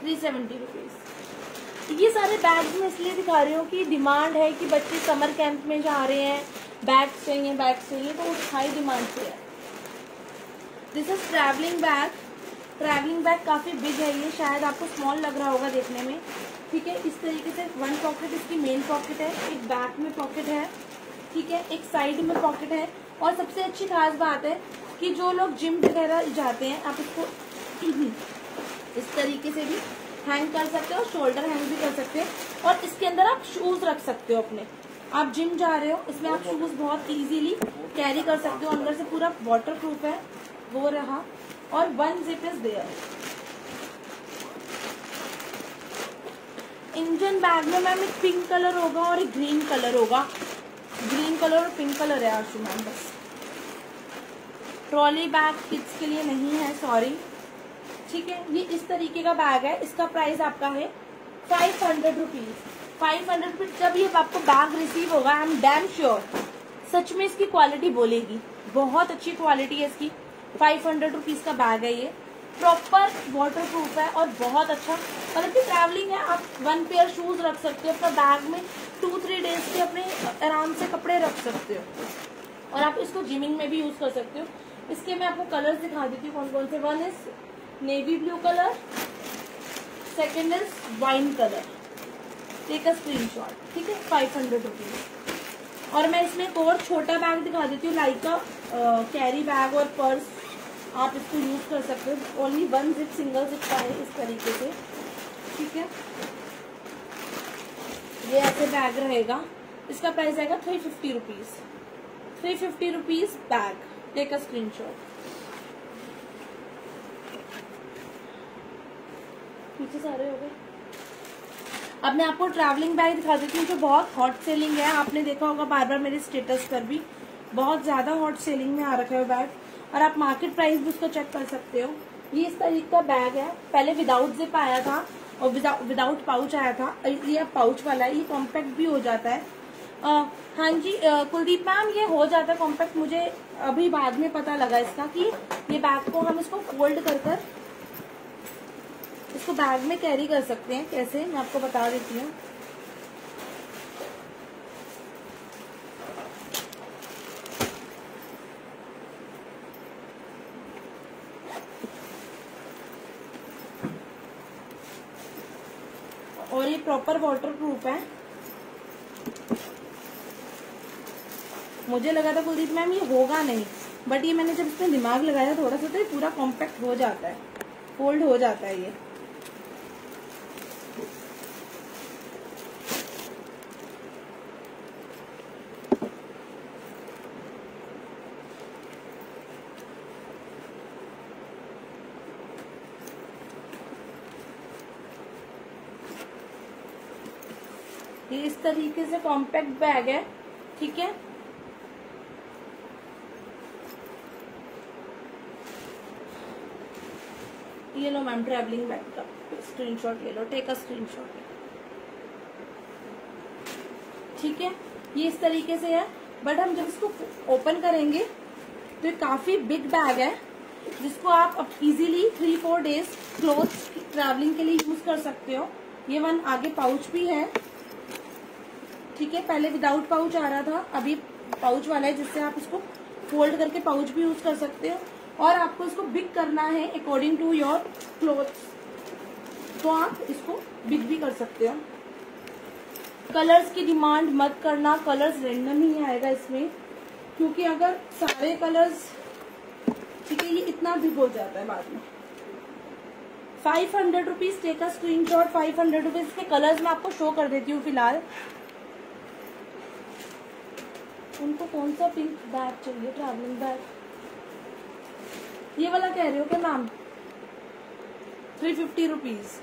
three seventy rupees ये सारे बैग मैं इसलिए दिखा रही हूँ कि डिमांड है कि बच्चे समर कैंप में जा रहे हैं। बैग चाहिए बैग चाहिए तो उस हाई डिमांड से है। This is travelling bag travelling bag काफ़ी बिग है ये शायद आपको स्मॉल लग रहा होगा देखने में। ठीक है इस तरीके से वन पॉकेट इसकी मेन पॉकेट है एक बैक में पॉकेट है। ठीक है एक साइड में पॉकेट है। और सबसे अच्छी खास बात है कि जो लोग जिम वगैरह जाते हैं आप इसको [CLEARS THROAT] इस तरीके से भी हैंग कर सकते हो शोल्डर हैंग भी कर सकते हैं। और इसके अंदर आप शूज़ रख सकते हो अपने। आप जिम जा रहे हो इसमें आप शूज़ बहुत इजीली कैरी कर सकते हो। अंदर से पूरा वाटर प्रूफ है। वो रहा। और one zip is there engine bag में मैम एक पिंक कलर होगा और एक ग्रीन कलर होगा. ग्रीन कलर और पिंक कलर है आशु मैम बस. ट्रॉली बैग किड्स के लिए नहीं है सॉरी ठीक है, ये इस तरीके का बैग है, इसका प्राइस आपका है five hundred rupees five hundred rupees जब ये आपको बैग रिसीव होगा आई एम डैम श्योर सच में इसकी क्वालिटी बोलेगी. बहुत अच्छी क्वालिटी है इसकी. फाइव हंड्रेड रुपीज़ का बैग है ये। प्रॉपर वाटर प्रूफ है और बहुत अच्छा। मतलब कि ट्रैवलिंग है, आप वन पेयर शूज़ रख सकते हो, अपना बैग में टू थ्री डेज़ के अपने आराम से कपड़े रख सकते हो। और आप इसको जिमिंग में भी यूज़ कर सकते हो। इसके मैं आपको कलर्स दिखा देती हूँ कौन कौन से। One is navy blue colour second is wine colour take a screen ठीक है? फाइव हंड्रेड रुपीज़ और मैं इसमें एक और छोटा बैग दिखा देती हूँ लाइक कैरी बैग और पर्स आप इसको यूज़ कर सकते हो। Only one zip single zip का है इस तरीके से। ठीक है? ये ऐसे बैग रहेगा। इसका प्राइस आएगा three fifty rupees three fifty rupees bag take a screenshot पीछे सारे हो गए। अब मैं आपको ट्रैवलिंग बैग दिखा देती हूँ जो बहुत हॉट सेलिंग है। आपने देखा होगा बार बार मेरे स्टेटस पर भी। बहुत ज़्यादा हॉट सेलिंग में आ रखा है बैग और आप मार्केट प्राइस भी उसको चेक कर सकते हो। ये इस तरीके का बैग है। पहले विदाउट जिप आया था और विदाउट पाउच आया था। ये पाउच वाला है। ये कॉम्पैक्ट भी हो जाता है। आ, हाँ जी कुलदीप मैम ये हो जाता है कॉम्पैक्ट मुझे अभी बाद में पता लगा इसका कि ये बैग को हम इसको फोल्ड कर कर इसको बैग में कैरी कर सकते हैं। कैसे? मैं आपको बता देती हूँ और ये प्रॉपर वाटर प्रूफ है। मुझे लगा था कुलदीप मैम, ये होगा नहीं। बट ये मैंने जब इसमें दिमाग लगाया थोड़ा सा तो ये पूरा कॉम्पैक्ट हो जाता है। फोल्ड हो जाता है ये ये तरीके से कॉम्पैक्ट बैग है, ठीक है? ये लो मैम ट्रेवलिंग बैग का स्क्रीनशॉट ले लो टेक अ स्क्रीनशॉट ठीक है? ये इस तरीके से है बट हम जब इसको ओपन करेंगे तो ये काफ़ी बिग बैग है, जिसको आप अब easily three four days clothes travelling के लिए यूज़ कर सकते हो। ये वन आगे पाउच भी है ठीक है, पहले विदाउट पाउच आ रहा था, अभी पाउच वाला है जिससे आप इसको फोल्ड करके पाउच भी यूज़ कर सकते हो। और आपको इसको बिग करना है अकॉर्डिंग टू योर क्लोथ्स तो आप इसको बिग भी कर सकते हो। कलर्स की डिमांड मत करना कलर्स रेंडम ही आएगा इसमें। क्योंकि अगर सारे कलर्स ठीक है, ये इतना बिग हो जाता है बाद में। Five hundred rupees take screen shot five hundred rupees के कलर्स मैं आपको शो कर देती हूँ फ़िलहाल। उनको कौन सा पिंक बैग चाहिए? ट्रैवलिंग बैग ये वाला कह रहे हो क्या ma'am three fifty rupees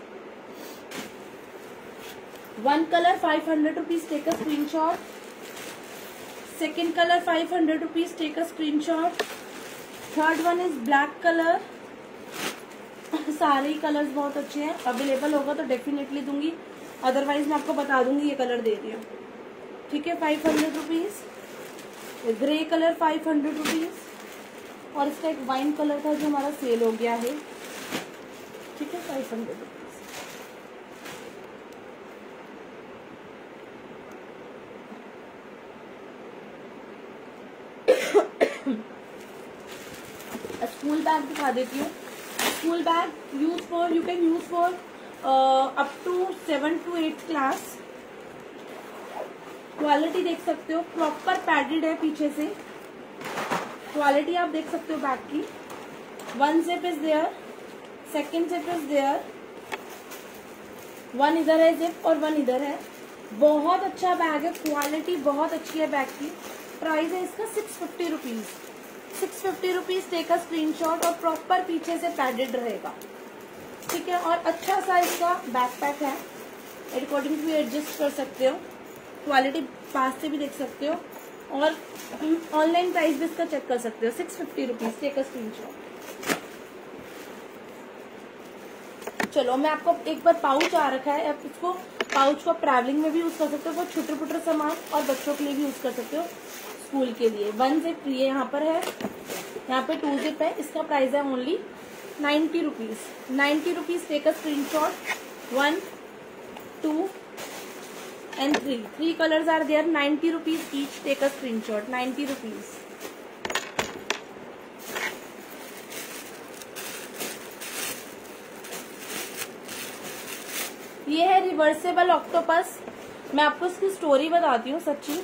one colour five hundred rupees take a screen shot second colour five hundred rupees take a screen shot third one is black colour सारे ही colours बहुत अच्छे हैं। अवेलेबल होगा तो डेफिनेटली दूँगी। अदरवाइज़ मैं आपको बता दूँगी ये कलर दे दिया ठीक है five hundred rupees grey colour five hundred rupees और इसका एक वाइन कलर था जो हमारा सेल हो गया है, ठीक है फाइव हंड्रेड स्कूल बैग दिखा देती हूँ। School bag use for you can use for up to seven to eight class quality देख सकते हो। प्रॉपर पैडेड है पीछे से। क्वालिटी आप देख सकते हो बैग की। One zip is there second zip is there one इधर है जिप और वन इधर है। बहुत अच्छा बैग है। क्वालिटी बहुत अच्छी है बैग की। प्राइस है इसका six fifty rupees six fifty rupees take screen shot और प्रॉपर पीछे से पैडेड रहेगा। ठीक है? और अच्छा सा इसका बैक पैक है अकॉर्डिंग टू एडजस्ट कर सकते हो। क्वालिटी पास से भी देख सकते हो। और ऑनलाइन प्राइस भी इसका चेक कर सकते हो। Six fifty rupees take a screen चलो, मैं आपको एक बार पाउच आ रखा है। आप इसको पाउच को ट्रैवलिंग में भी यूज़ कर सकते हो। बहुत छोटे छोटे सामान और बच्चों के लिए भी यूज़ कर सकते हो स्कूल के लिए। वन जिप ये यहाँ पर है। यहाँ पे टू जिप है। इसका प्राइस है only ninety rupees ninety rupees take screen shot one two three three colours are there ninety rupees each take a screen shot ninety rupees ये है रिवर्सेबल ऑक्टोपस मैं आपको इसकी स्टोरी बताती हूँ, सच्ची।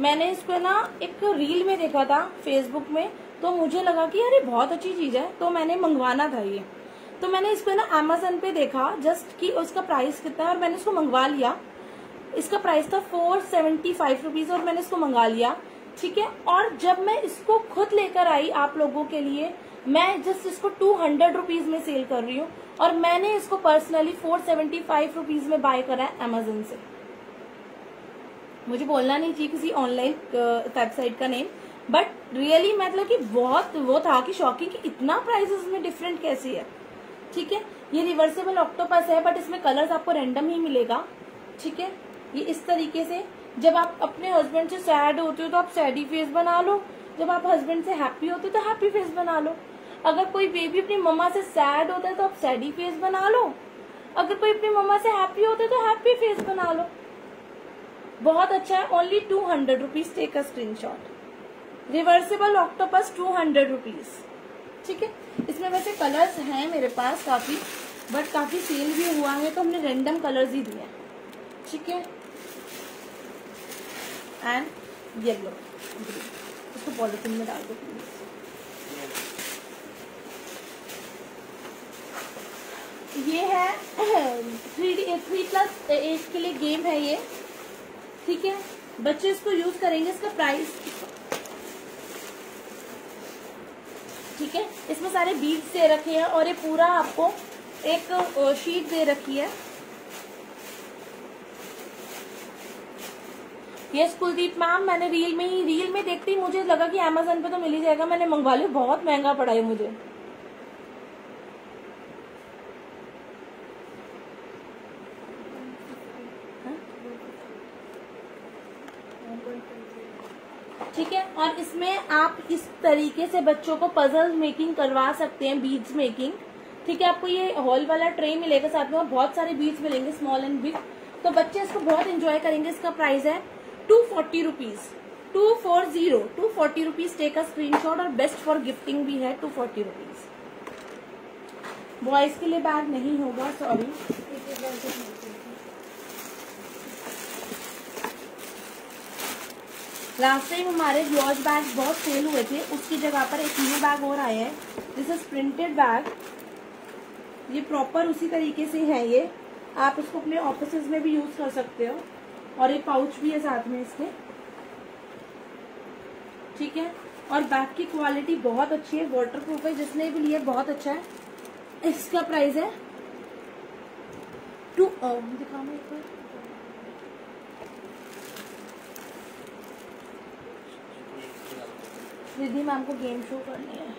मैंने इसको ना एक रील में देखा था फेसबुक में। तो मुझे लगा कि अरे, बहुत अच्छी चीज़ है। तो मैंने मंगवाना था ये। तो मैंने इसको ना अमेजन पे देखा जस्ट कि उसका प्राइस कितना है और मैंने इसको मंगवा लिया। इसका प्राइस था फोर सेवेंटी फाइव रुपीज़ और मैंने इसको मंगा लिया, ठीक है? और जब मैं इसको खुद लेकर आई आप लोगों के लिए, मैं जस्ट इसको टू हंड्रेड रुपीज़ में सेल कर रही हूँ और मैंने इसको personally four seventy five rupees में बाय करा है अमेजोन से। मुझे बोलना नहीं चाहिए किसी ऑनलाइन वेबसाइट का नेम बट रियली मतलब कि बहुत, वो था कि शॉकिंग कि इतना प्राइस में डिफरेंट कैसे है, ठीक है? ये रिवर्सेबल ऑक्टोपस है बट इसमें कलर्स आपको रेंडम ही मिलेगा, ठीक है? ये इस तरीके से, जब आप अपने हस्बैंड से सैड होते हो तो आप सैडी फेस बना लो। जब आप हस्बैंड से हैप्पी होते हो तो हैप्पी फेस बना लो। अगर कोई बेबी अपनी मम्मा से सैड होता है तो आप सैडी फेस बना लो। अगर कोई अपनी मम्मा से हैप्पी होता है तो हैप्पी फेस बना लो। बहुत अच्छा है only two hundred rupees take a screen shot reversible octopus two hundred rupees ठीक है? इसमें वैसे कलर्स हैं मेरे पास काफ़ी बट काफ़ी सेल भी हुआ है तो हमने रेंडम कलर्स ही दिए ठीक है? एंड येलो इसको पॉलिथीन में डाल दो प्लीज़ ये है थ्री थ्री प्लस एज के लिए गेम है ये। ठीक है? बच्चे इसको यूज़ करेंगे, इसका प्राइस ठीक है? इसमें सारे बीज दे रखे हैं और ये पूरा आपको एक शीट दे रखी है। ये कुलदीप मैम मैंने रील में ही रील में देखते ही मुझे लगा कि अमेजोन पे तो मिल ही जाएगा। मैंने मंगवा लिया, बहुत महँगा पड़ा है मुझे। ठीक है, और इसमें आप इस तरीके से बच्चों को पजल मेकिंग करवा सकते हैं बीड्स मेकिंग ठीक है, आपको ये हॉल वाला ट्रे मिलेगा साथ में, और बहुत सारे बीड्स मिलेंगे स्मॉल एंड बिग तो बच्चे इसको बहुत एंजॉय करेंगे, इसका प्राइस है। Two forty rupees two four zero, two forty rupees take a screenshot और बेस्ट फॉर गिफ्टिंग भी है टू फोर्टी रुपीज़ बॉयज़ के लिए बैग नहीं होगा सॉरी लास्ट टाइम हमारे ग्लॉज बैग बहुत सेल हुए थे, उसकी जगह पर एक न्यू बैग और आया है। दिस इज़ प्रिंटेड बैग ये प्रॉपर उसी तरीके से है ये। आप इसको अपने ऑफ़िस में भी यूज़ कर सकते हो। और एक पाउच भी है साथ में इसके। ठीक है? और बैग की क्वालिटी बहुत अच्छी है वाटर प्रूफ है, जिसने भी लिया बहुत अच्छा है। इसका प्राइस है टू दिखाओ एक बार। रिधि मैम को गेम शो करनी है।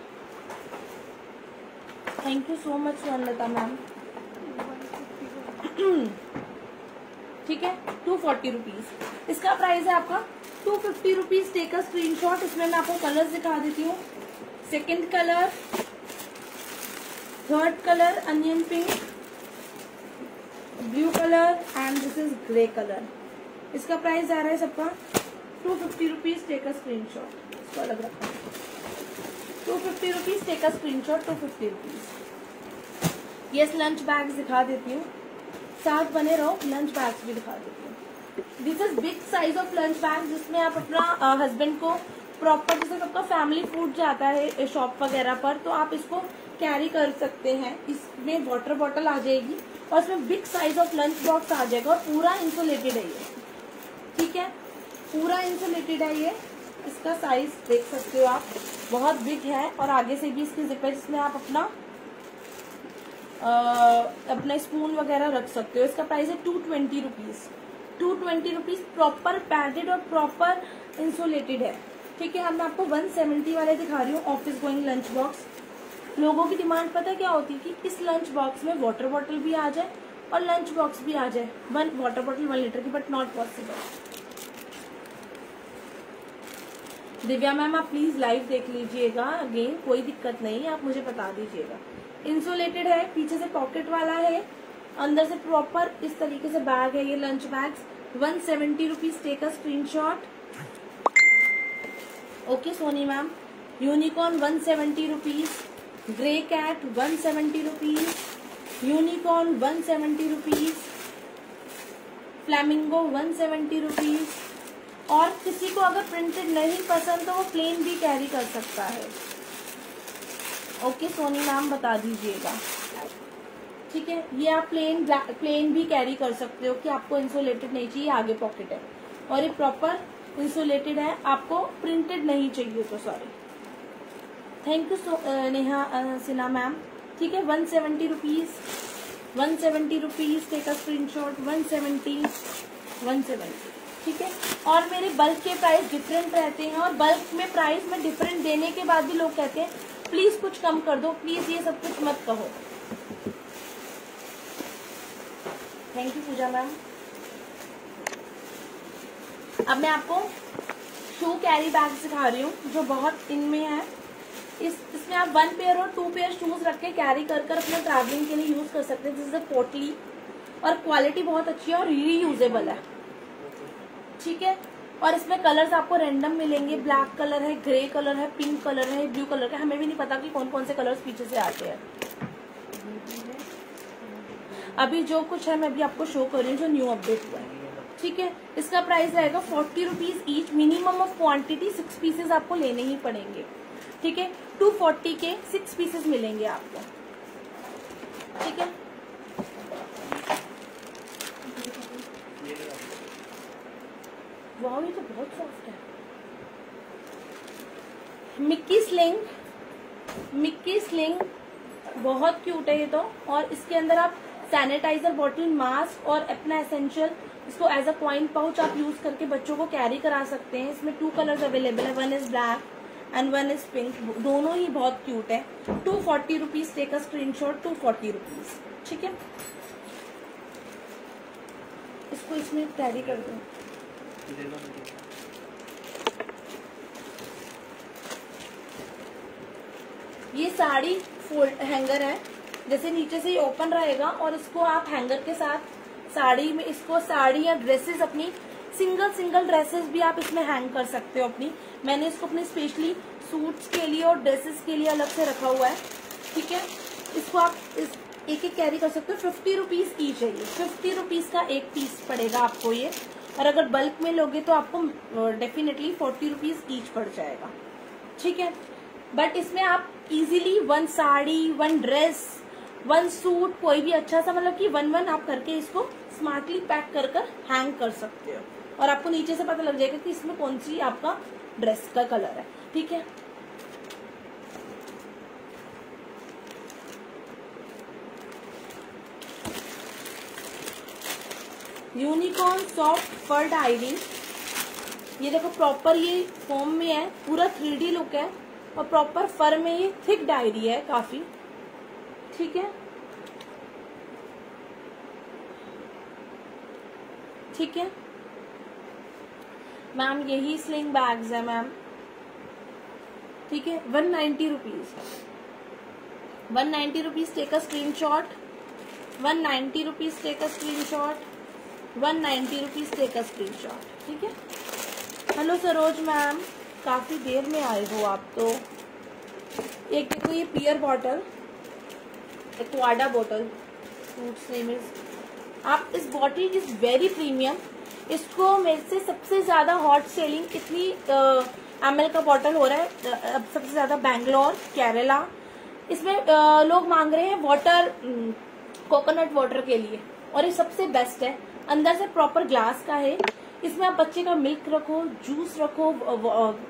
Thank you so much Swarnalata ma'am ठीक है? टू फोर्टी रुपीज़ इसका प्राइस है आपका two fifty rupees take a screen shot इसमें मैं आपको कलर्स दिखा देती हूँ. Second colour third colour onion pink blue colour and this is grey colour इसका प्राइस आ रहा है सबका two fifty rupees take a screen shot इसको अलग रखा two fifty rupees take a screen shot two fifty rupees ये lunch bag दिखा देती हूँ. साथ बने रहो लंच बैग्स भी दिखा देती हूँ। This is big size of lunch bag जिसमें आप अपना हस्बैंड को प्रॉपर जैसे आपका फैमिली फ़ूड जाता है शॉप वगैरह पर तो आप इसको कैरी कर सकते हैं। इसमें वाटर बॉटल आ जाएगी और इसमें big size of lunch box आ जाएगा और पूरा इंसुलेटेड है ये। ठीक है? पूरा इंसुलेटेड है ये। इसका साइज़ देख सकते हो आप। बहुत बिग है और आगे से भी इसकी जिप है आप अपना अपना स्पून वगैरह रख सकते हो। इसका प्राइस है two twenty rupees two twenty rupees proper padded और प्रॉपर इंसुलेटेड है। ठीक है, अब मैं आपको वन सेवेंटी वाले दिखा रही हूँ ऑफ़िस गोइंग लंच बॉक्स लोगों की डिमांड पता है क्या होती है कि इस लंच बॉक्स में वाटर बॉटल भी आ जाए और लंच बॉक्स भी आ जाए। One water bottle one litre की but not possible Divya ma'am, आप प्लीज़ लाइव देख लीजिएगा। अगेन कोई दिक्कत नहीं है, आप मुझे बता दीजिएगा। इंसुलेटेड है, पीछे से पॉकेट वाला है, अंदर से प्रॉपर इस तरीके से बैग है ये lunch bags one seventy rupees take a screen okay Soni ma'am unicorn one seventy rupees grey cat one seventy rupees unicorn one seventy rupees flamingo one seventy rupees और किसी को अगर प्रिंटेड नहीं पसंद तो वो प्लेन भी कैरी कर सकता है। ओके सोनी मैम बता दीजिएगा। ठीक है? ये आप प्लेन प्लेन भी कैरी कर सकते हो कि आपको इंसुलेटेड नहीं चाहिए आगे पॉकेट है। और ये प्रॉपर इंसुलेटेड है, आपको प्रिंटेड नहीं चाहिए तो sorry thank you so Neha Sinha ma'am ठीक है? One seventy rupees one seventy rupees take a screen shot one seventy one seventy ठीक है? और मेरे बल्क के प्राइस डिफरेंट रहते हैं और बल्क में प्राइस में डिफरेंट देने के बाद भी लोग कहते हैं प्लीज़ कुछ कम कर दो, प्लीज़ ये सब कुछ मत कहो। Thank you Pooja ma'am. अब मैं आपको शू कैरी बैग सिखा रही हूँ, जो बहुत इनमें है। इस, इसमें आप वन पेयर और टू पेयर शूज़ रख के कैरी कर कर अपने ट्रैवलिंग के लिए यूज़ कर सकते हैं। जिससे पोटली और क्वालिटी बहुत अच्छी है और रीयूजेबल है। ठीक है? और इसमें कलर्स आपको रैंडम मिलेंगे. ब्लैक कलर है ग्रे कलर है पिंक कलर है ब्लू कलर है. हमें भी नहीं पता कि कौन कौन से कलर्स पीछे से आते हैं. अभी जो कुछ है मैं भी आपको शो कर रही हूँ, जो न्यू अपडेट हुआ है. ठीक है? इसका प्राइस रहेगा forty rupees each minimum of quantity six pieces आपको लेने ही पड़ेंगे. ठीक है? टू फोर्टी के सिक्स पीसेस मिलेंगे आपको. ठीक है? वाह ये तो बहुत सॉफ्ट है। मिक्की स्लिंग मिक्की स्लिंग बहुत क्यूट है ये तो। और इसके अंदर आप सैनिटाइजर बॉटल मास्क और अपना एसेंशियल इसको एज अ क्वाइन पाउच आप यूज़ करके बच्चों को कैरी करा सकते हैं। इसमें टू कलर्स अवेलेबल है one is black and one is pink दोनों ही बहुत क्यूट है। Two forty rupees take a screen shot two forty rupees ठीक है? इसको इसमें कैरी कर दो। ये साड़ी फोल्ड हैंगर है। जैसे नीचे से ये ओपन रहेगा और इसको आप हैंगर के साथ साड़ी में, इसको साड़ी या ड्रेसेस अपनी सिंगल सिंगल ड्रेसेस भी आप इसमें हैंग कर सकते हो अपनी। मैंने इसको अपने स्पेशली सूट्स के लिए और ड्रेसेस के लिए अलग से रखा हुआ है। ठीक है? इसको आप इस एक एक कैरी कर सकते हो। फिफ्टी रुपीज़ की चाहिए फिफ्टी रुपीज़ का एक पीस पड़ेगा आपको ये। और अगर बल्क में लोगे तो आपको डेफिनेटली फोर्टी रुपीज़ ईच पड़ जाएगा। ठीक है? बट इसमें आप easily one sari one dress one suit कोई भी अच्छा सा मतलब कि वन वन आप करके इसको स्मार्टली पैक कर कर हैंग कर सकते हो। और आपको नीचे से पता लग जाएगा कि इसमें कौन सी आपका ड्रेस का कलर है। ठीक है? Unicorn soft furred ID. ये देखो प्रॉपर ये फॉर्म में है, पूरा थ्री लुक है, और प्रॉपर फर में ये थिक डायरी है काफ़ी। ठीक है? ठीक है? मैम, यही स्लिंग बैग्स है मैम। ठीक है? One ninety rupees one ninety rupees take a screen shot one ninety rupees take a screen shot one ninety rupees take a screen shot ठीक है? हेलो सरोज मैम काफ़ी देर में आए हो आप तो। एक देखो, ये पियर बॉटल एक्वाडा बॉटल फ्रूट्स नेम इज़ आप इस बॉटल इज़ वेरी प्रीमियम इसको मेरे से सबसे ज़्यादा हॉट सेलिंग इतनी एम का बॉटल हो रहा है। अब सबसे ज़्यादा बैंगलोर केरला इसमें लोग मांग रहे हैं वाटर कोकोनट वाटर के लिए। और ये सबसे बेस्ट है। अंदर से प्रॉपर ग्लास का है। इसमें आप बच्चे का मिल्क रखो जूस रखो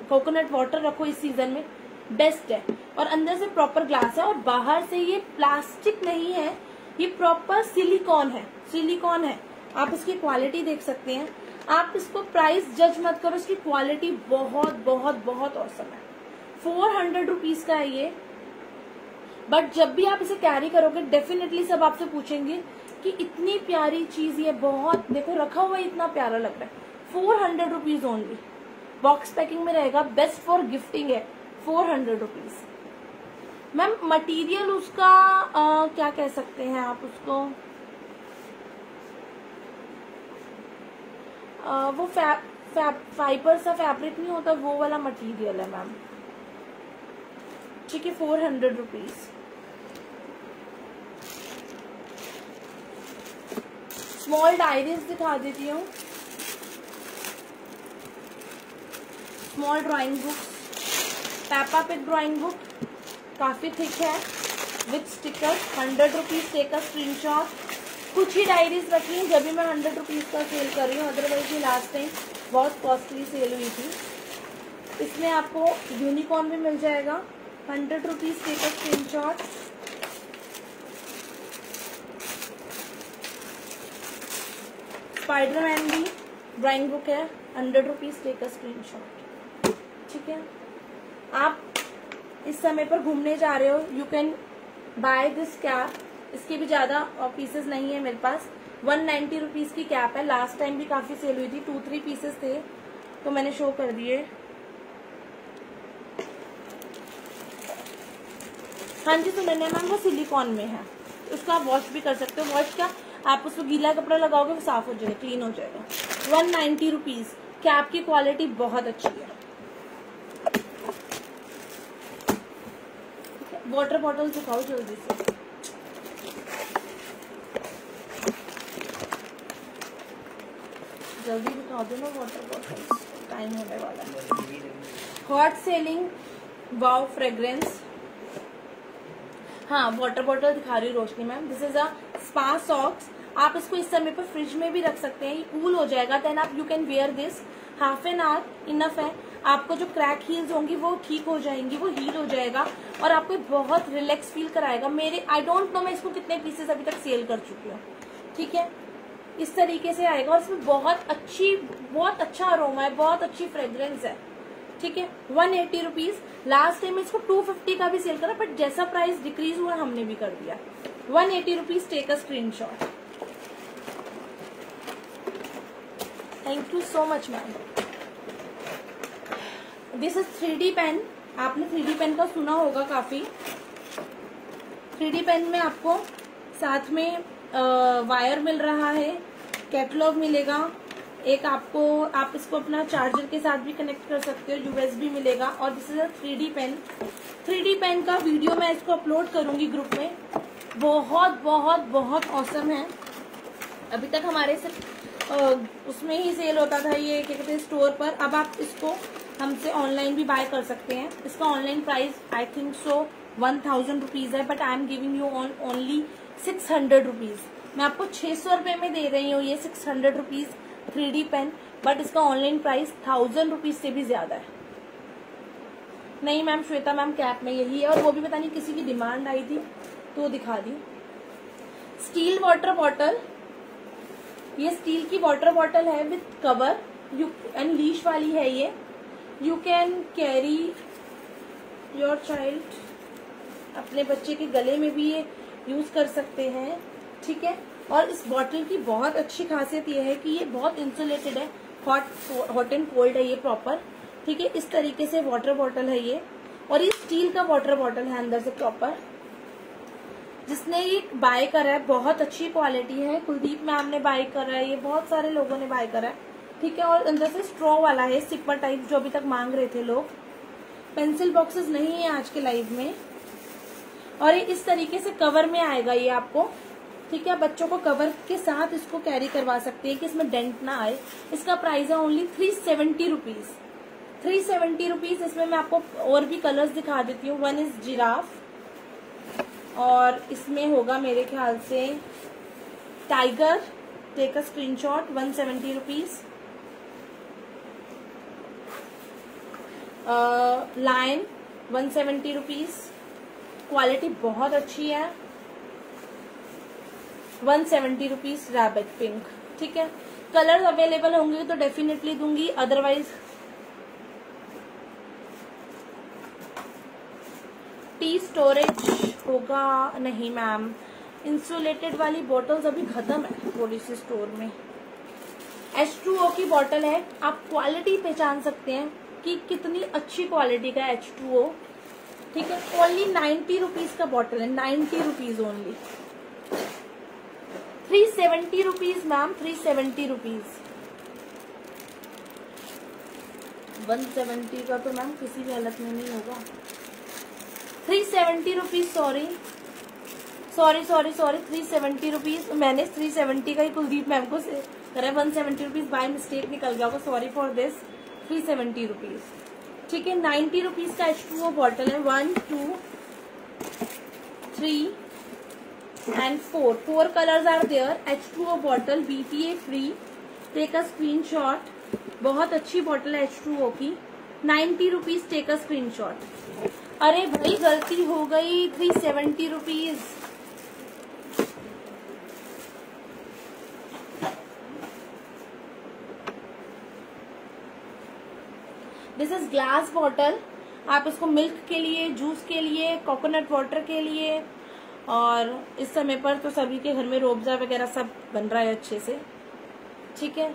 कोकोनट वाटर रखो इस सीज़न में। बेस्ट है। और अंदर से प्रॉपर ग्लास है और बाहर से ये प्लास्टिक नहीं है, ये प्रॉपर सिलिकॉन है। सिलिकॉन है। आप इसकी क्वालिटी देख सकते हैं। आप इसको प्राइस जज मत करो, इसकी क्वालिटी बहुत बहुत बहुत औसम है। फोर हंड्रेड रुपीज़ का है ये। बट जब भी आप इसे कैरी करोगे डेफिनेटली सब आपसे पूछेंगे कि इतनी प्यारी चीज़ ये बहुत देखो रखा हुआ इतना प्यारा लग रहा है। Four hundred rupees only box packing में रहेगा बेस्ट फॉर गिफ्टिंग है four hundred rupees ma'am material उसका आ, क्या कह सकते हैं आप उसको? आ, वो फैब फाइबर सा फैब्रिक नहीं होता वो वाला मटेरियल है मैम ठीक है four hundred rupees small diaries दिखा देती हूँ। Small drawing books Peppa Pig drawing book काफ़ी थिक है। With sticker hundred rupees take a screen कुछ ही डायरीज रखी हैं, जब भी मैं हंड्रेड रुपीज़ का सेल कर रही हूँ। अदरवाइज़ ये लास्ट टाइम बहुत कॉस्टली सेल हुई थी। इसमें आपको यूनिकॉर्न भी मिल जाएगा। Hundred rupees take a screen shot Spiderman भी ड्राइंग बुक है hundred rupees take screen shot ठीक है? आप इस समय पर घूमने जा रहे हो you can buy this cap इसके भी ज़्यादा पीसेस नहीं है मेरे पास। वन नाइन्टी रुपीज़ की कैप है। लास्ट टाइम भी काफ़ी सेल हुई थी। टू थ्री पीसेस थे। तो मैंने शो कर दिए। हाँ जी मैंने, मैम, वो सिलिकॉन में है। उसका आप वॉश भी कर सकते हो। वॉश क्या? आप उसको गीला कपड़ा लगाओगे, वो साफ़ हो जाएगा क्लीन हो जाएगा। वन नाइन्टी रुपीज़ कैप की क्वालिटी बहुत अच्छी है। वाटर बॉटल दिखाओ जल्दी से। जल्दी दिखा दो ना वाटर बॉटल टाइम होने वाला है। हॉट सेलिंग वाओ फ्रेग्रेंस हाँ वाटर बॉटल दिखा रही Roshni ma'am. This is a spa socks आप इसको इस समय पर फ्रिज में भी रख सकते हैं कूल हो जाएगा। देन आप you can wear this half an hour enough है। आपको जो क्रैक हील्स होंगी, वो ठीक हो जाएँगी, वो हील हो जाएगा और आपको बहुत रिलैक्स फील कराएगा। मेरे आई डोंट नो मैं इसको कितने पीसेस अभी तक सेल कर चुकी हूँ। ठीक है? इस तरीके से आएगा और इसमें बहुत अच्छी, बहुत अच्छा अरोमा है, बहुत अच्छी फ्रेग्रेंस है। ठीक है? One eighty rupees last time इसको टू फिफ्टी का भी सेल करा बट जैसा प्राइस डिक्रीज हुआ, हमने भी कर दिया। One eighty rupees take a screen shot thank you so much ma'am this is three D pen आपने थ्री डी पेन का सुना होगा काफ़ी। थ्री डी पेन में आपको साथ में वायर मिल रहा है कैटलॉग मिलेगा। एक आपको, आप इसको अपना चार्जर के साथ भी कनेक्ट कर सकते हो यूएस यूएसबी मिलेगा। और this is a three D pen three D pen का वीडियो मैं इसको अपलोड करूँगी ग्रुप में। बहुत बहुत बहुत औसम है। अभी तक हमारे सिर्फ़ उसमें ही सेल होता था ये, क्या कहते हैं स्टोर पर। अब आप इसको हमसे ऑनलाइन भी बाय कर सकते हैं। इसका online price I think so one thousand rupees है but I am giving you on only six hundred rupees मैं आपको छह सौ रुपए में दे रही हूँ, ये six hundred rupees three D pen but इसका ऑनलाइन प्राइस थाउज़ेंड रुपीज़ से भी ज़्यादा है। नहीं मैम श्वेता मैम कैप में यही है, और वो भी पता नहीं किसी की डिमांड आई थी। तो दिखा दी। Steel water bottle. ये स्टील की वाटर बॉटल है with cover. You and leash वाली है ये। You can carry your child अपने बच्चे के गले में भी ये यूज़ कर सकते हैं, ठीक है? और इस बॉटल की बहुत अच्छी खासियत ये है कि ये बहुत इंसुलेटेड है हॉट हॉट एंड कोल्ड है ये प्रॉपर ठीक है? इस तरीके से वाटर बॉटल है ये। और ये स्टील का वाटर बॉटल है अंदर से प्रॉपर जिसने ये बाय करा है, बहुत अच्छी क्वालिटी है। कुलदीप मैम ने बाय करा है, ये बहुत सारे लोगों ने बाय करा है। ठीक है, और अंदर से स्ट्रॉ वाला है सिपर टाइप जो अभी तक मांग रहे थे लोग। पेंसिल बॉक्सेस नहीं है आज के लाइव में। और ये इस तरीके से कवर में आएगा ये आपको। ठीक है बच्चों को कवर के साथ इसको कैरी करवा सकते हैं कि इसमें डेंट ना आए। इसका प्राइस है only three seventy rupees three seventy rupees इसमें मैं आपको और भी कलर्स दिखा देती हूँ। वन इज़ जिराफ और इसमें होगा मेरे ख्याल से tiger take a screenshot one seventy rupees lion one seventy rupees quality बहुत अच्छी है. One seventy rupees rabbit pink ठीक है? कलर अवेलेबल होंगे तो डेफिनेटली दूँगी. अदरवाइज़ टी स्टोरेज होगा? नहीं मैम इंसुलेटेड वाली बॉटल्स अभी खत्म है थोड़ी सी स्टोर में। एच टू ओ की बॉटल है। आप क्वालिटी पहचान सकते हैं कि कितनी अच्छी क्वालिटी का एच टू ओ ठीक है? ओनली नाइन्टी रुपीज़ का बॉटल है। Ninety rupees only three seventy rupees ma'am three seventy rupees one seventy का तो मैम किसी भी हालत में नहीं होगा। Three seventy rupees sorry sorry sorry sorry three seventy rupees मैंने थ्री सेवेंटी का ही कुलदीप मैम को करे one seventy rupees by mistake निकल गया होगा sorry for this three seventy rupees ठीक है नाइन्टी रुपीज़ का एच टू बॉटल है one two three and four four colours are there H two bottle BTA free take a screen बहुत अच्छी bottle है एच टू की. Ninety rupees take a screen shot अरे भाई, गलती हो गई। Three seventy rupees this is glass bottle आप इसको मिल्क के लिए जूस के लिए कोकोनट वाटर के लिए, और इस समय पर तो सभी के घर में रोबजा वगैरह सब बन रहा है अच्छे से। ठीक है?